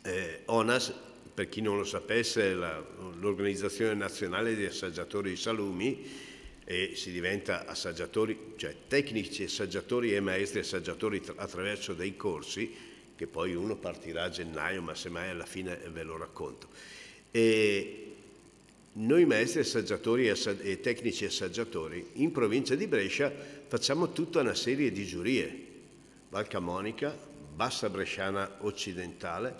Speaker 3: eh, ONAS, per chi non lo sapesse, è l'Organizzazione Nazionale di Assaggiatori di Salumi e si diventa assaggiatori, cioè tecnici assaggiatori e maestri assaggiatori attraverso dei corsi, che poi uno partirà a gennaio, ma semmai alla fine ve lo racconto. E noi maestri assaggiatori e tecnici assaggiatori in provincia di Brescia facciamo tutta una serie di giurie, Valcamonica, Bassa Bresciana occidentale,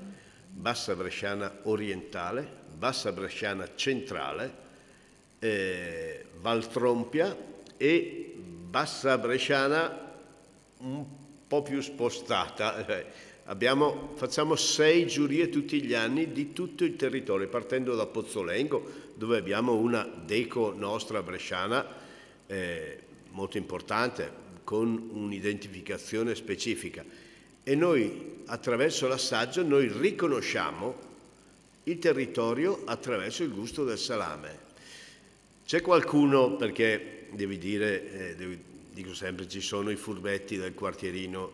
Speaker 3: Bassa Bresciana orientale, Bassa Bresciana centrale, eh, Valtrompia e Bassa Bresciana un po' più spostata, <laughs> Abbiamo, facciamo sei giurie tutti gli anni di tutto il territorio, partendo da Pozzolengo, dove abbiamo una deco nostra bresciana eh, molto importante, con un'identificazione specifica. E noi, attraverso l'assaggio, noi riconosciamo il territorio attraverso il gusto del salame. C'è qualcuno, perché devi dire, eh, devi, dico sempre, ci sono i furbetti del quartierino,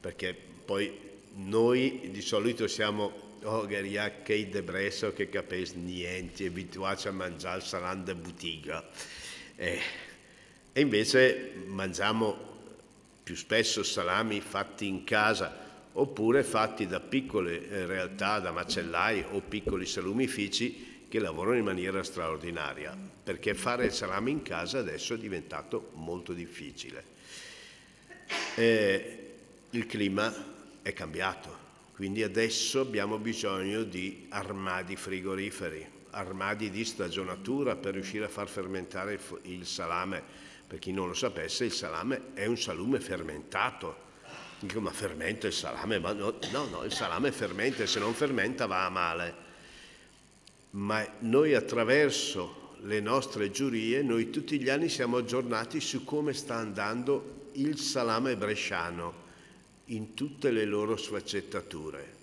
Speaker 3: perché poi noi di solito siamo oh, che de bresso che capiscono niente, abituati a mangiare saran de bottega. Eh, e invece mangiamo più spesso salami fatti in casa oppure fatti da piccole eh, realtà, da macellai o piccoli salumifici che lavorano in maniera straordinaria, perché fare il salame in casa adesso è diventato molto difficile. Eh, il clima è cambiato, quindi adesso abbiamo bisogno di armadi frigoriferi. armadi di stagionatura per riuscire a far fermentare il salame. Per chi non lo sapesse, il salame è un salume fermentato. Dico, ma fermenta il salame? Ma no, no, no, il salame fermenta e se non fermenta va a male. Ma noi attraverso le nostre giurie, noi tutti gli anni siamo aggiornati su come sta andando il salame bresciano in tutte le loro sfaccettature.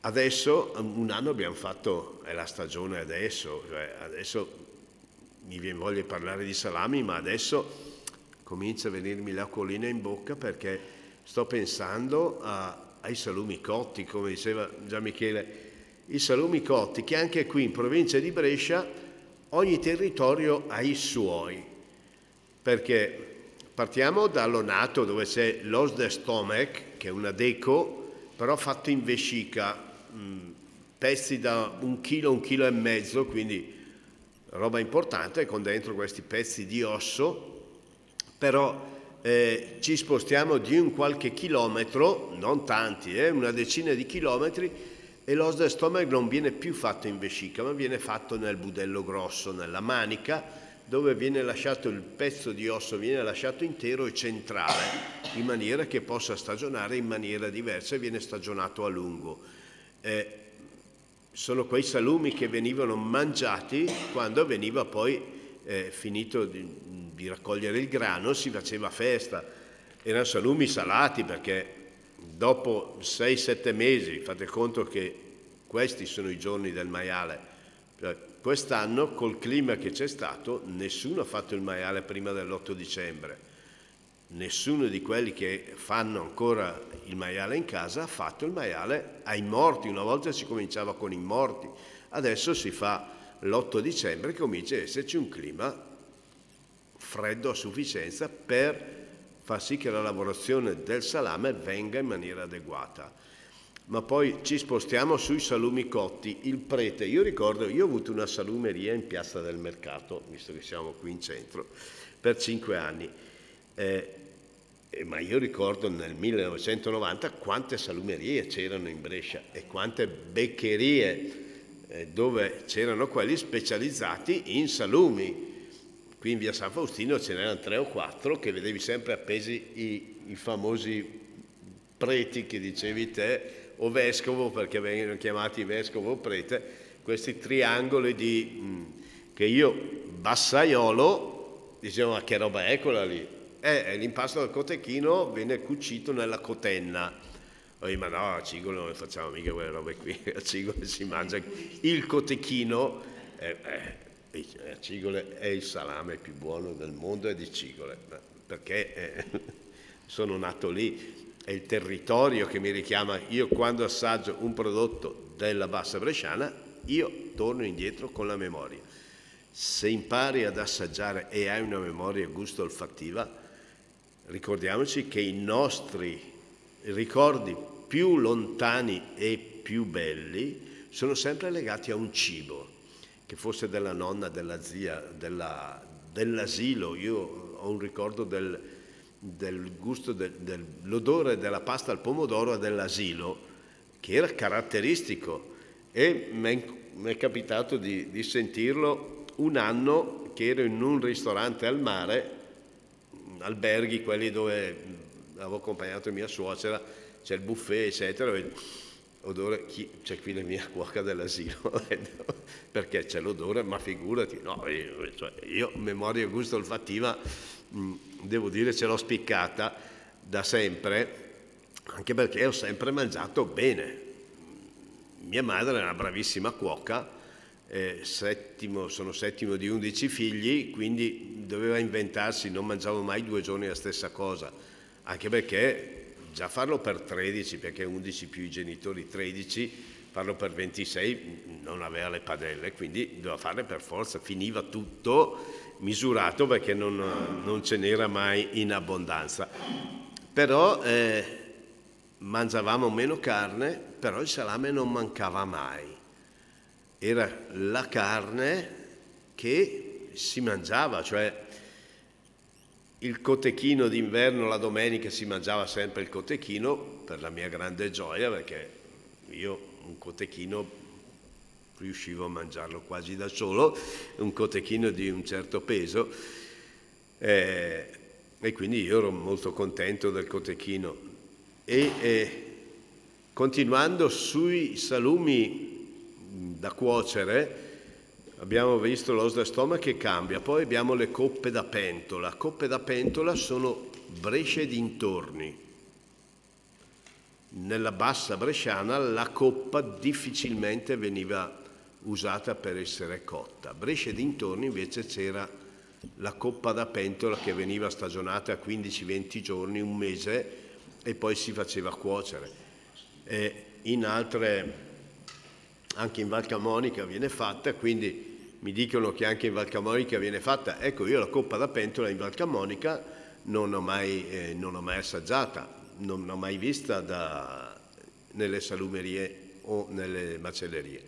Speaker 3: Adesso, un anno abbiamo fatto, è la stagione adesso, cioè adesso mi viene voglia di parlare di salami, ma adesso comincia a venirmi l'acquolina in bocca perché sto pensando a, ai salumi cotti, come diceva già Michele, i salumi cotti che anche qui in provincia di Brescia ogni territorio ha i suoi, perché partiamo dall'Onato dove c'è l'os de stomach, che è una deco, però fatto in vescica, mh, pezzi da un chilo, un chilo e mezzo, quindi roba importante con dentro questi pezzi di osso, però eh, ci spostiamo di un qualche chilometro, non tanti, eh, una decina di chilometri, e l'os del stomaco non viene più fatto in vescica, ma viene fatto nel budello grosso, nella manica, dove viene lasciato il pezzo di osso, viene lasciato intero e centrale, in maniera che possa stagionare in maniera diversa e viene stagionato a lungo eh, sono quei salumi che venivano mangiati quando veniva poi eh, finito di, di, raccogliere il grano, si faceva festa. Erano salumi salati perché dopo 6-7 mesi, fate conto che questi sono i giorni del maiale, cioè, quest'anno col clima che c'è stato nessuno ha fatto il maiale prima dell'8 dicembre nessuno di quelli che fanno ancora il maiale in casa ha fatto il maiale ai morti. Una volta si cominciava con i morti, adesso si fa l'8 dicembre, comincia ad esserci un clima freddo a sufficienza per far sì che la lavorazione del salame venga in maniera adeguata. Ma poi ci spostiamo sui salumi cotti. Il prete, io ricordo, io ho avuto una salumeria in Piazza del Mercato, visto che siamo qui in centro, per cinque anni. Eh, eh, ma io ricordo nel 1990 quante salumerie c'erano in Brescia e quante beccherie eh, dove c'erano quelli specializzati in salumi. Qui in via San Faustino ce n'erano tre o quattro che vedevi sempre appesi i, i famosi preti che dicevi te, o vescovo perché vengono chiamati vescovo o prete, questi triangoli di, mm, che io, bassaiolo, dicevo ma che roba è quella lì? eh, l'impasto del cotechino viene cucito nella cotenna. Oh, ma no, a Cigolo non facciamo mica quelle robe qui, <laughs> a Cigolo si mangia il cotechino, eh, eh, a Cigole è il salame più buono del mondo è di Cigole, perché eh, <laughs> sono nato lì, è il territorio che mi richiama, io quando assaggio un prodotto della bassa bresciana, io torno indietro con la memoria. Se impari ad assaggiare e hai una memoria gusto olfattiva, ricordiamoci che i nostri ricordi più lontani e più belli sono sempre legati a un cibo, che fosse della nonna, della zia, della, dell'asilo. Io ho un ricordo del, del gusto, del, dell'odore della pasta al pomodoro dell'asilo, che era caratteristico e mi è capitato di, di sentirlo un anno che ero in un ristorante al mare alberghi, quelli dove avevo accompagnato mia suocera, c'è il buffet, eccetera. Odore, chi, c'è qui la mia cuoca dell'asilo, <laughs> perché c'è l'odore, ma figurati, no, io, cioè, io memoria e gusto olfattiva, mh, devo dire, ce l'ho spiccata da sempre, anche perché ho sempre mangiato bene. Mia madre è una bravissima cuoca, eh, settimo, sono settimo di undici figli, quindi doveva inventarsi, non mangiavo mai due giorni la stessa cosa, anche perché già farlo per 13, perché 11 più i genitori 13, farlo per 26 non aveva le padelle, quindi doveva farle per forza, finiva tutto misurato perché non, non ce n'era mai in abbondanza. Però eh, mangiavamo meno carne, però il salame non mancava mai era la carne che si mangiava, cioè il cotechino d'inverno la domenica si mangiava sempre il cotechino per la mia grande gioia perché io un cotechino riuscivo a mangiarlo quasi da solo, un cotechino di un certo peso eh, e quindi io ero molto contento del cotechino. E eh, continuando sui salumi da cuocere, abbiamo visto l'os stoma che cambia, poi abbiamo le coppe da pentola. Coppe da pentola sono bresce dintorni. Nella bassa bresciana la coppa difficilmente veniva usata per essere cotta. Brescia dintorni invece c'era la coppa da pentola che veniva stagionata a 15-20 giorni, un mese e poi si faceva cuocere. E in altre, anche in Val Camonica viene fatta, quindi mi dicono che anche in Val Camonica viene fatta. Ecco, io la coppa da pentola in Val Camonica non ho mai, eh, mai assaggiata, non l'ho mai vista da, nelle salumerie o nelle macellerie.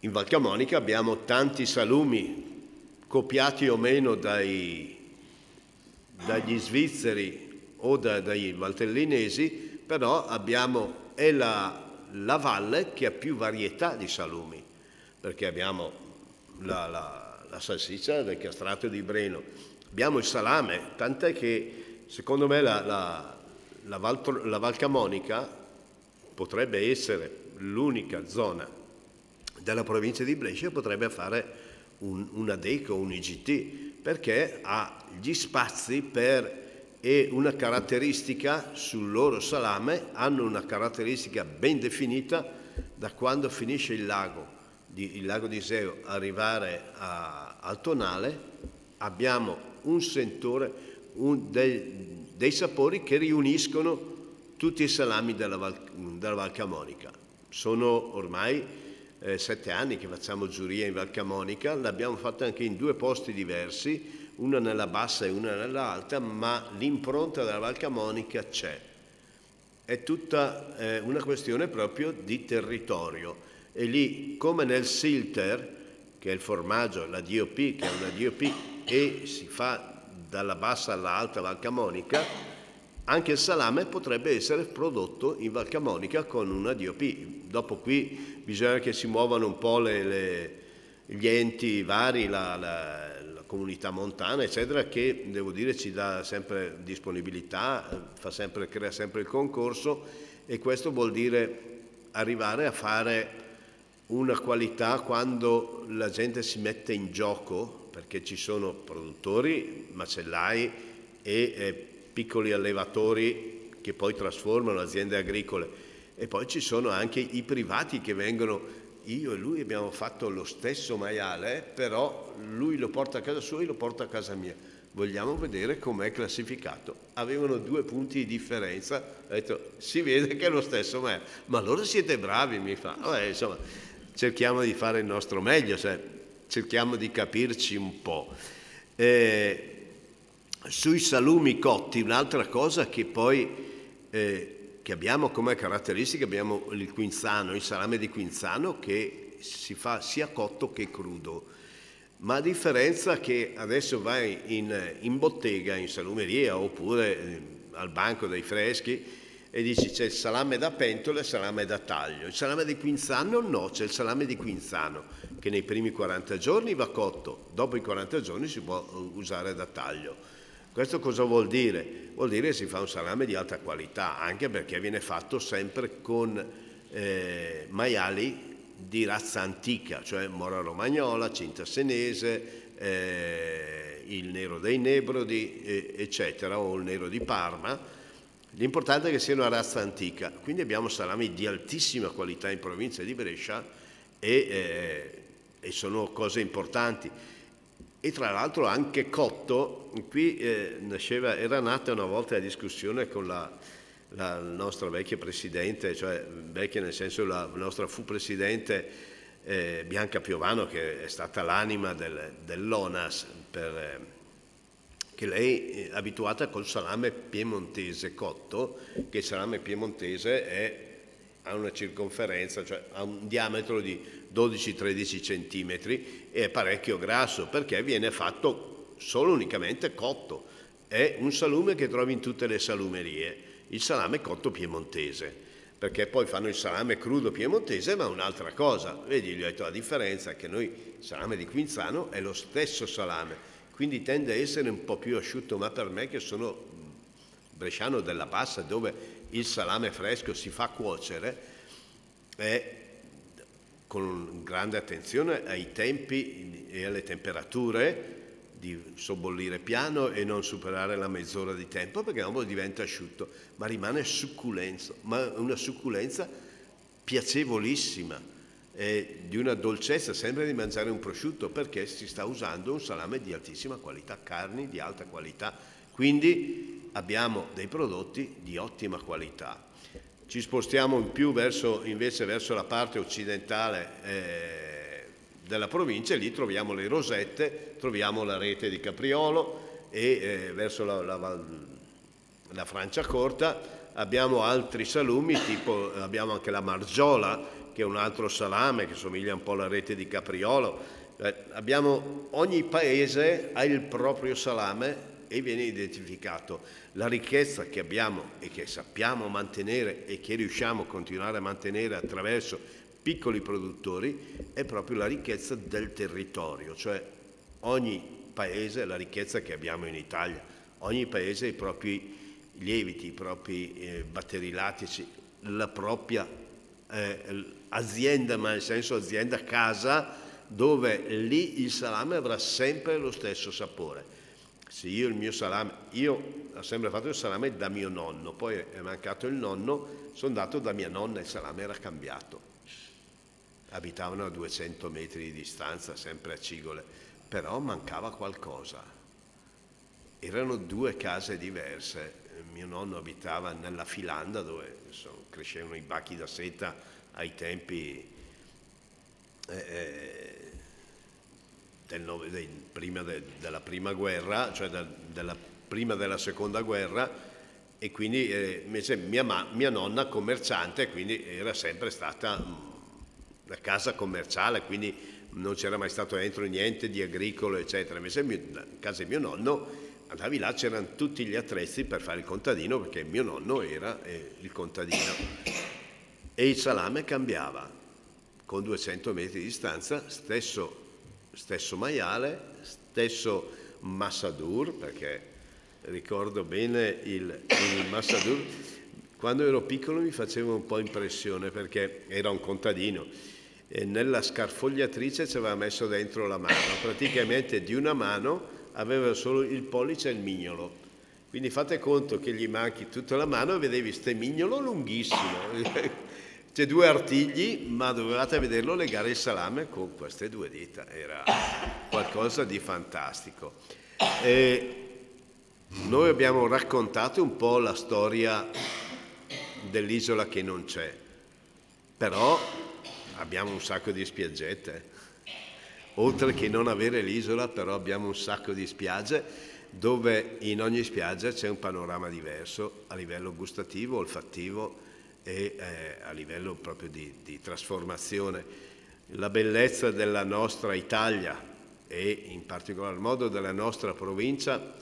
Speaker 3: In Val Camonica abbiamo tanti salumi copiati o meno dai, dagli svizzeri o da, dai valtellinesi, però abbiamo, è la, la, valle che ha più varietà di salumi, perché abbiamo la, la, la salsiccia del castrato di Breno, abbiamo il salame, tant'è che secondo me la, la, Val, Camonica potrebbe essere l'unica zona della provincia di Brescia potrebbe fare un, una DECO, un IGT, perché ha gli spazi per, e una caratteristica sul loro salame, hanno una caratteristica ben definita da quando finisce il lago, di, il lago di Iseo, arrivare a, al tonale, abbiamo un sentore, un, dei, dei sapori che riuniscono tutti i salami della Val, della Val Camonica. Sono ormai eh, sette anni che facciamo giuria in Val Camonica, l'abbiamo fatta anche in due posti diversi, una nella bassa e una nell'alta, ma l'impronta della Val Camonica c'è. È tutta eh, una questione proprio di territorio. E lì, come nel Silter, che è il formaggio, la DOP, che è una DOP, e si fa dalla bassa all'alta Val Camonica, anche il salame potrebbe essere prodotto in Val Camonica con una DOP. Dopo qui bisogna che si muovano un po' le, le, gli enti vari, la, la, la, comunità montana, eccetera, che devo dire ci dà sempre disponibilità, sempre, crea sempre il concorso e questo vuol dire arrivare a fare una qualità quando la gente si mette in gioco, perché ci sono produttori, macellai e eh, piccoli allevatori che poi trasformano aziende agricole e poi ci sono anche i privati che vengono io e lui abbiamo fatto lo stesso maiale, però lui lo porta a casa sua e lo porta a casa mia. Vogliamo vedere com'è classificato. Avevano due punti di differenza, ho detto si vede che è lo stesso maiale, ma allora siete bravi, mi fa. Vabbè, insomma, cerchiamo di fare il nostro meglio, cioè, cerchiamo di capirci un po'. Eh, sui salumi cotti, un'altra cosa che poi eh, che abbiamo come caratteristica, abbiamo il quinzano, il salame di quinzano che si fa sia cotto che crudo. Ma a differenza che adesso vai in, in bottega, in salumeria oppure eh, al banco dei freschi e dici c'è il salame da pentola e il salame da taglio. Il salame di quinzano no, c'è il salame di quinzano che nei primi 40 giorni va cotto, dopo i 40 giorni si può usare da taglio. Questo cosa vuol dire? Vuol dire che si fa un salame di alta qualità, anche perché viene fatto sempre con eh, maiali di razza antica, cioè mora romagnola, cinta senese, eh, il nero dei Nebrodi, eh, eccetera, o il nero di Parma. L'importante è che sia una razza antica, quindi abbiamo salami di altissima qualità in provincia di Brescia e, eh, e sono cose importanti. E tra l'altro anche cotto, qui eh, nasceva, era nata una volta la discussione con la, la nostra vecchia presidente, cioè vecchia nel senso la nostra fu presidente eh, Bianca Piovano che è stata l'anima del, dell'ONAS, per, eh, che lei è abituata col salame piemontese cotto, che il salame piemontese è, ha una circonferenza, cioè ha un diametro di 12-13 cm e è parecchio grasso perché viene fatto solo unicamente cotto. È un salume che trovi in tutte le salumerie, il salame cotto piemontese. perché poi fanno il salame crudo piemontese, ma un'altra cosa. Vedi, gli ho detto la differenza è che noi il salame di Quinzano è lo stesso salame, quindi tende a essere un po' più asciutto, ma per me che sono bresciano della Bassa, dove il salame fresco si fa cuocere, è con grande attenzione ai tempi e alle temperature di sobbollire piano e non superare la mezz'ora di tempo perché dopo diventa asciutto, ma rimane succulenza, ma una succulenza piacevolissima, eh, di una dolcezza, sembra di mangiare un prosciutto perché si sta usando un salame di altissima qualità, carni di alta qualità, quindi abbiamo dei prodotti di ottima qualità. Ci spostiamo in più verso, invece verso la parte occidentale. Eh, della provincia lì troviamo le rosette, troviamo la rete di Capriolo e eh, verso la, la, la Franciacorta abbiamo altri salumi, tipo abbiamo anche la Margiola, che è un altro salame che somiglia un po' alla rete di Capriolo. Eh, abbiamo, ogni paese ha il proprio salame e viene identificato. La ricchezza che abbiamo e che sappiamo mantenere e che riusciamo a continuare a mantenere attraverso piccoli produttori è proprio la ricchezza del territorio, cioè ogni paese, la ricchezza che abbiamo in Italia, ogni paese ha i propri lieviti, i propri eh, batteri lattici, la propria eh, azienda, ma nel senso azienda casa, dove lì il salame avrà sempre lo stesso sapore. Se io il mio salame, io ho sempre fatto il salame da mio nonno, poi è mancato il nonno, sono andato da mia nonna il salame era cambiato abitavano a 200 metri di distanza, sempre a Cigole, però mancava qualcosa. Erano due case diverse. Mio nonno abitava nella Filanda dove insomma, crescevano i bacchi da seta ai tempi eh, eh del, del, prima de, della prima guerra, cioè da, della, prima della seconda guerra, e quindi eh, mia, mia nonna commerciante, quindi era sempre stata la casa commerciale, quindi non c'era mai stato dentro niente di agricolo, eccetera. Invece in casa di mio nonno andavi là, c'erano tutti gli attrezzi per fare il contadino, perché mio nonno era eh, il contadino. E il salame cambiava, con 200 metri di distanza, stesso, stesso maiale, stesso massadur, perché ricordo bene il, il massadur, quando ero piccolo mi faceva un po' impressione perché era un contadino e nella scarfogliatrice ci aveva messo dentro la mano, praticamente di una mano aveva solo il pollice e il mignolo. Quindi fate conto che gli manchi tutta la mano e vedevi ste mignolo lunghissimo. <laughs> C'è due artigli, ma dovevate vederlo legare il salame con queste due dita, era qualcosa di fantastico. E noi abbiamo raccontato un po' la storia dell'isola che non c'è, però abbiamo un sacco di spiaggette. Oltre che non avere l'isola, però abbiamo un sacco di spiagge dove in ogni spiaggia c'è un panorama diverso a livello gustativo, olfattivo e eh, a livello proprio di, di trasformazione. La bellezza della nostra Italia e in particolar modo della nostra provincia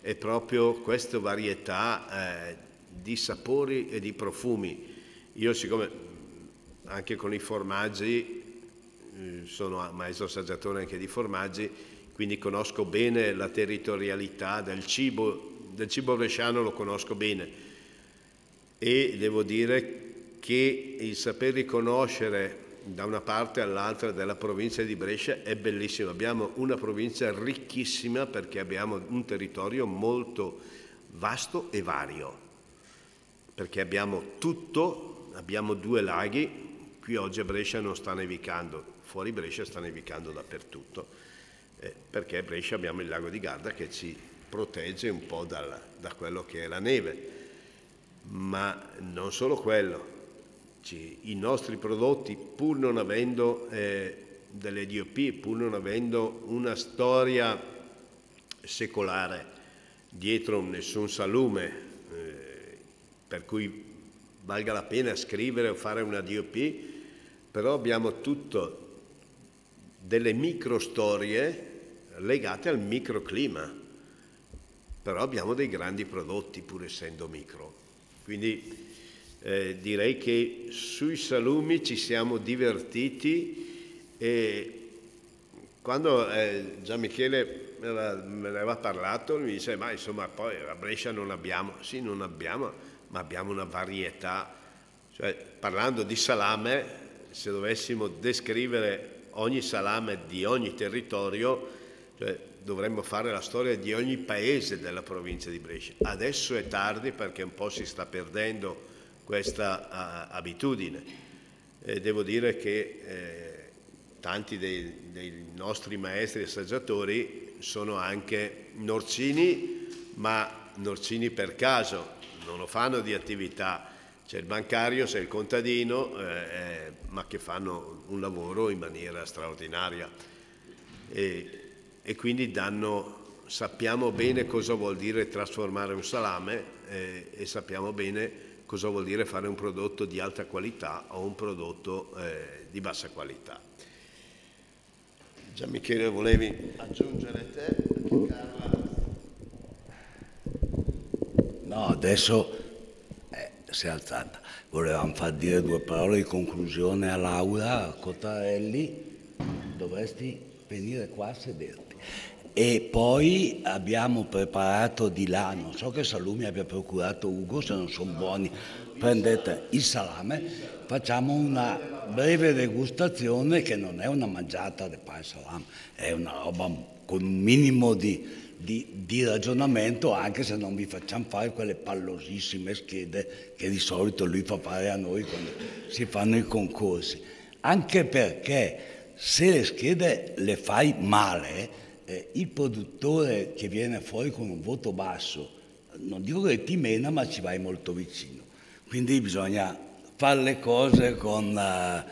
Speaker 3: è proprio questa varietà eh, di sapori e di profumi. Io siccome anche con i formaggi, sono maestro assaggiatore anche di formaggi, quindi conosco bene la territorialità del cibo, del cibo bresciano lo conosco bene e devo dire che il saper riconoscere da una parte all'altra della provincia di Brescia è bellissimo. Abbiamo una provincia ricchissima perché abbiamo un territorio molto vasto e vario, perché abbiamo tutto, abbiamo due laghi, Qui oggi a Brescia non sta nevicando, fuori Brescia sta nevicando dappertutto, eh, perché a Brescia abbiamo il lago di Garda che ci protegge un po' dal, da quello che è la neve. Ma non solo quello, i nostri prodotti, pur non avendo eh, delle DOP, pur non avendo una storia secolare dietro nessun salume, eh, per cui valga la pena scrivere o fare una DOP, però abbiamo tutto delle microstorie legate al microclima, però abbiamo dei grandi prodotti pur essendo micro. Quindi Eh, direi che sui salumi ci siamo divertiti e quando eh, Gian Michele me, me ne aveva parlato mi dice ma insomma poi a Brescia non abbiamo, sì non abbiamo, ma abbiamo una varietà, cioè parlando di salame, se dovessimo descrivere ogni salame di ogni territorio, cioè, dovremmo fare la storia di ogni paese della provincia di Brescia. Adesso è tardi perché un po' si sta perdendo questa uh, abitudine. E devo dire che eh, tanti dei, dei, nostri maestri assaggiatori sono anche norcini, ma norcini per caso, non lo fanno di attività. C'è il bancario, c'è il contadino, eh, eh, ma che fanno un lavoro in maniera straordinaria. E, e quindi danno, sappiamo bene cosa vuol dire trasformare un salame eh, e sappiamo bene cosa vuol dire fare un prodotto di alta qualità o un prodotto eh, di bassa qualità. Gian Michele, volevi aggiungere te?
Speaker 2: No, adesso si è alzata. Volevamo far dire due parole di conclusione a Laura Cottarelli. Dovresti venire qua a sederti. E poi abbiamo preparato di là, non so che salumi abbia procurato Ugo, se non sono buoni prendete il salame, facciamo una breve degustazione che non è una mangiata di pane e salame, è una roba con un minimo di, di, di, ragionamento anche se non vi facciamo fare quelle pallosissime schede che di solito lui fa fare a noi quando si fanno i concorsi. Anche perché se le schede le fai male, eh, il produttore che viene fuori con un voto basso, non dico che ti mena, ma ci vai molto vicino. Quindi bisogna fare le cose con... Eh,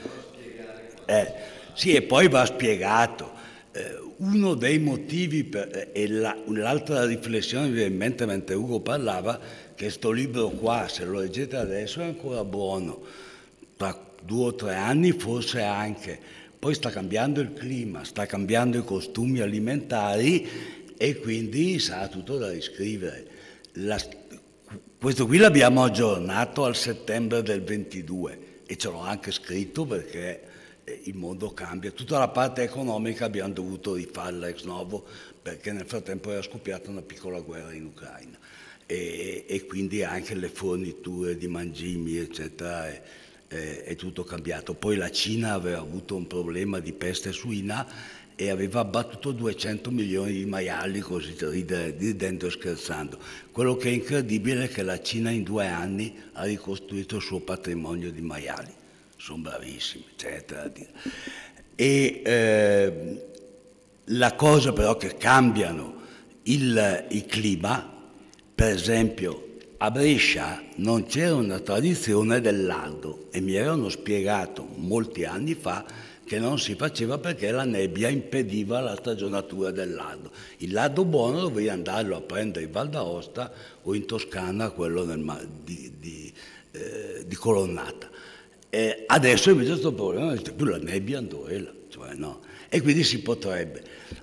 Speaker 2: eh, sì, e poi va spiegato. Eh, uno dei motivi, per, e la, l'altra riflessione mi viene in mente mentre Ugo parlava, che questo libro qua, se lo leggete adesso, è ancora buono. Tra due o tre anni forse anche poi sta cambiando il clima, sta cambiando i costumi alimentari e quindi sarà tutto da riscrivere. La, questo qui l'abbiamo aggiornato al settembre del 22 e ce l'ho anche scritto perché il mondo cambia. Tutta la parte economica abbiamo dovuto rifarla ex novo perché nel frattempo era scoppiata una piccola guerra in Ucraina e, e quindi anche le forniture di mangimi eccetera eh, è tutto cambiato. Poi la Cina aveva avuto un problema di peste suina e aveva abbattuto 200 milioni di maiali, così ridendo e scherzando. Quello che è incredibile è che la Cina in due anni ha ricostruito il suo patrimonio di maiali. Sono bravissimi, eccetera. E eh, la cosa però che cambiano il, il clima, per esempio a Brescia non c'era una tradizione del lardo e mi avevano spiegato molti anni fa che non si faceva perché la nebbia impediva la stagionatura del lardo. Il lardo buono dovevi andarlo a prendere in Val d'Aosta o in Toscana, quello di, di, eh, di, Colonnata. E adesso invece questo problema esiste più, la nebbia andorela, cioè no. E quindi si potrebbe.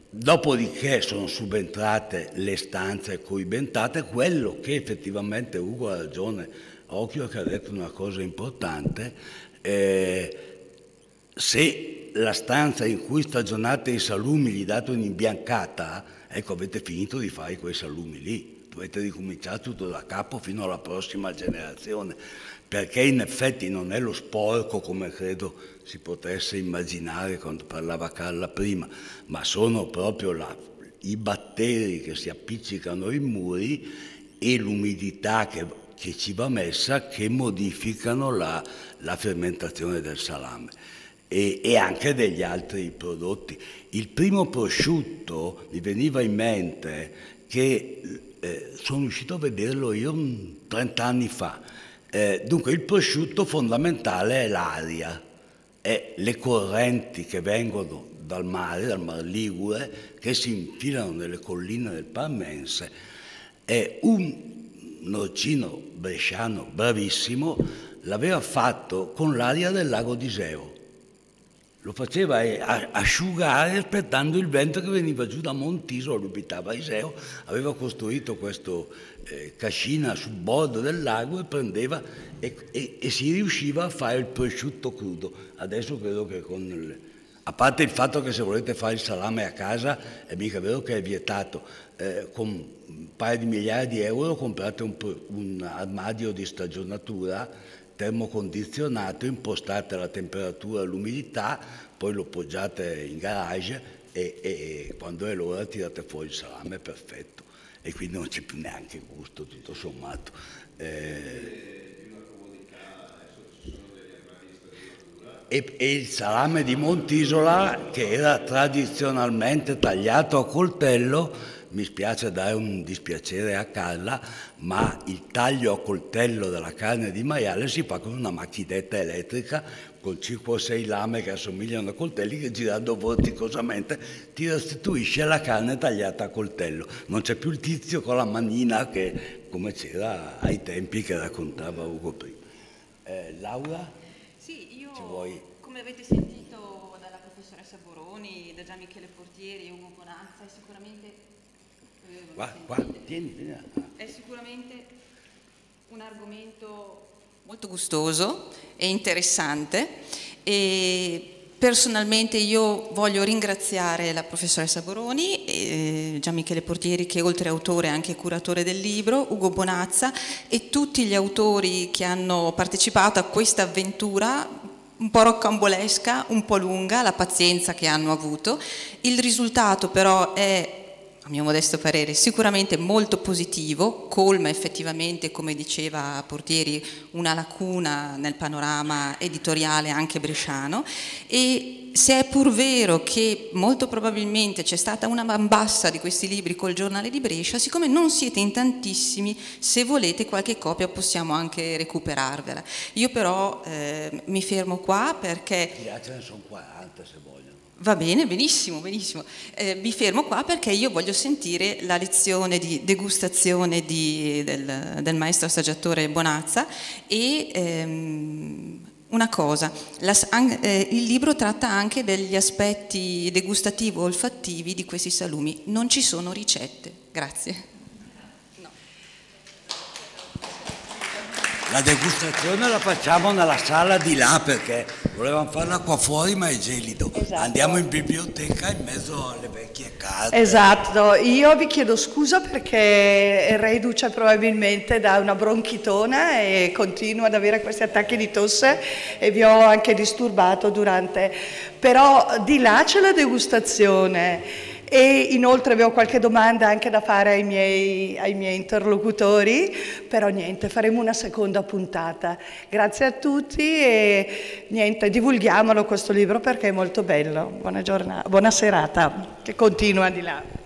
Speaker 2: Dopodiché sono subentrate le stanze coibentate, quello che effettivamente Ugo ha ragione, occhio che ha detto una cosa importante, eh, se la stanza in cui stagionate i salumi gli date un'imbiancata, ecco avete finito di fare quei salumi lì, dovete ricominciare tutto da capo fino alla prossima generazione perché in effetti non è lo sporco come credo si potesse immaginare quando parlava Carla prima, ma sono proprio la, i batteri che si appiccicano ai muri e l'umidità che, che, ci va messa che modificano la, la fermentazione del salame e, e, anche degli altri prodotti. Il primo prosciutto mi veniva in mente che eh, sono riuscito a vederlo io 30 anni fa eh, dunque il prosciutto fondamentale è l'aria, è le correnti che vengono dal mare, dal Mar Ligure, che si infilano nelle colline del Parmense. È un nocino bresciano bravissimo, l'aveva fatto con l'aria del lago di Seo. Lo faceva eh, asciugare aspettando il vento che veniva giù da Montiso, lui abitava a Iseo, aveva costruito questo eh, cascina sul bordo del lago e prendeva e, e, e, si riusciva a fare il prosciutto crudo. Adesso credo che con il, a parte il fatto che se volete fare il salame a casa è mica vero che è vietato, eh, con un paio di migliaia di euro comprate un, un armadio di stagionatura termocondizionato, impostate la temperatura e l'umidità, poi lo poggiate in garage e, e, quando è l'ora tirate fuori il salame perfetto e quindi non c'è più neanche gusto tutto sommato. Eh, e, e, il salame di Montisola che era tradizionalmente tagliato a coltello mi spiace dare un dispiacere a Carla, ma il taglio a coltello della carne di maiale si fa con una macchinetta elettrica con 5 o 6 lame che assomigliano a coltelli che girando vorticosamente ti restituisce la carne tagliata a coltello. Non c'è più il tizio con la manina che come c'era ai tempi che raccontava Ugo prima. Eh, Laura?
Speaker 4: Sì, io come avete sentito dalla professoressa Boroni, da Gian Michele Portieri, Ugo Bonazza, è sicuramente
Speaker 2: Qua, qua, tieni, tieni.
Speaker 4: Argomento molto gustoso e interessante e personalmente io voglio ringraziare la professoressa Boroni, eh, Gian Michele Portieri che oltre autore è anche curatore del libro, Ugo Bonazza e tutti gli autori che hanno partecipato a questa avventura un po' roccambolesca, un po' lunga, la pazienza che hanno avuto. Il risultato però è a mio modesto parere, sicuramente molto positivo, colma effettivamente, come diceva Portieri, una lacuna nel panorama editoriale anche bresciano e se è pur vero che molto probabilmente c'è stata una bambassa di questi libri col giornale di Brescia, siccome non siete in tantissimi, se volete qualche copia possiamo anche recuperarvela. Io però eh, mi fermo qua perché...
Speaker 2: Ce ne sono 40 se vuoi.
Speaker 4: Va bene, benissimo, benissimo. Eh, mi fermo qua perché io voglio sentire la lezione di degustazione di, del, del, maestro assaggiatore Bonazza e ehm, una cosa, la, eh, il libro tratta anche degli aspetti degustativo-olfattivi di questi salumi. Non ci sono ricette. Grazie.
Speaker 2: La degustazione la facciamo nella sala di là perché volevamo farla qua fuori ma è gelido. Esatto. Andiamo in biblioteca in mezzo alle vecchie case.
Speaker 1: Esatto, io vi chiedo scusa perché reduce probabilmente da una bronchitona e continuo ad avere questi attacchi di tosse e vi ho anche disturbato durante. Però di là c'è la degustazione e inoltre avevo qualche domanda anche da fare ai miei, ai miei, interlocutori, però niente, faremo una seconda puntata. Grazie a tutti e niente, divulghiamolo questo libro perché è molto bello. Buona, giornata, buona serata, che continua di là.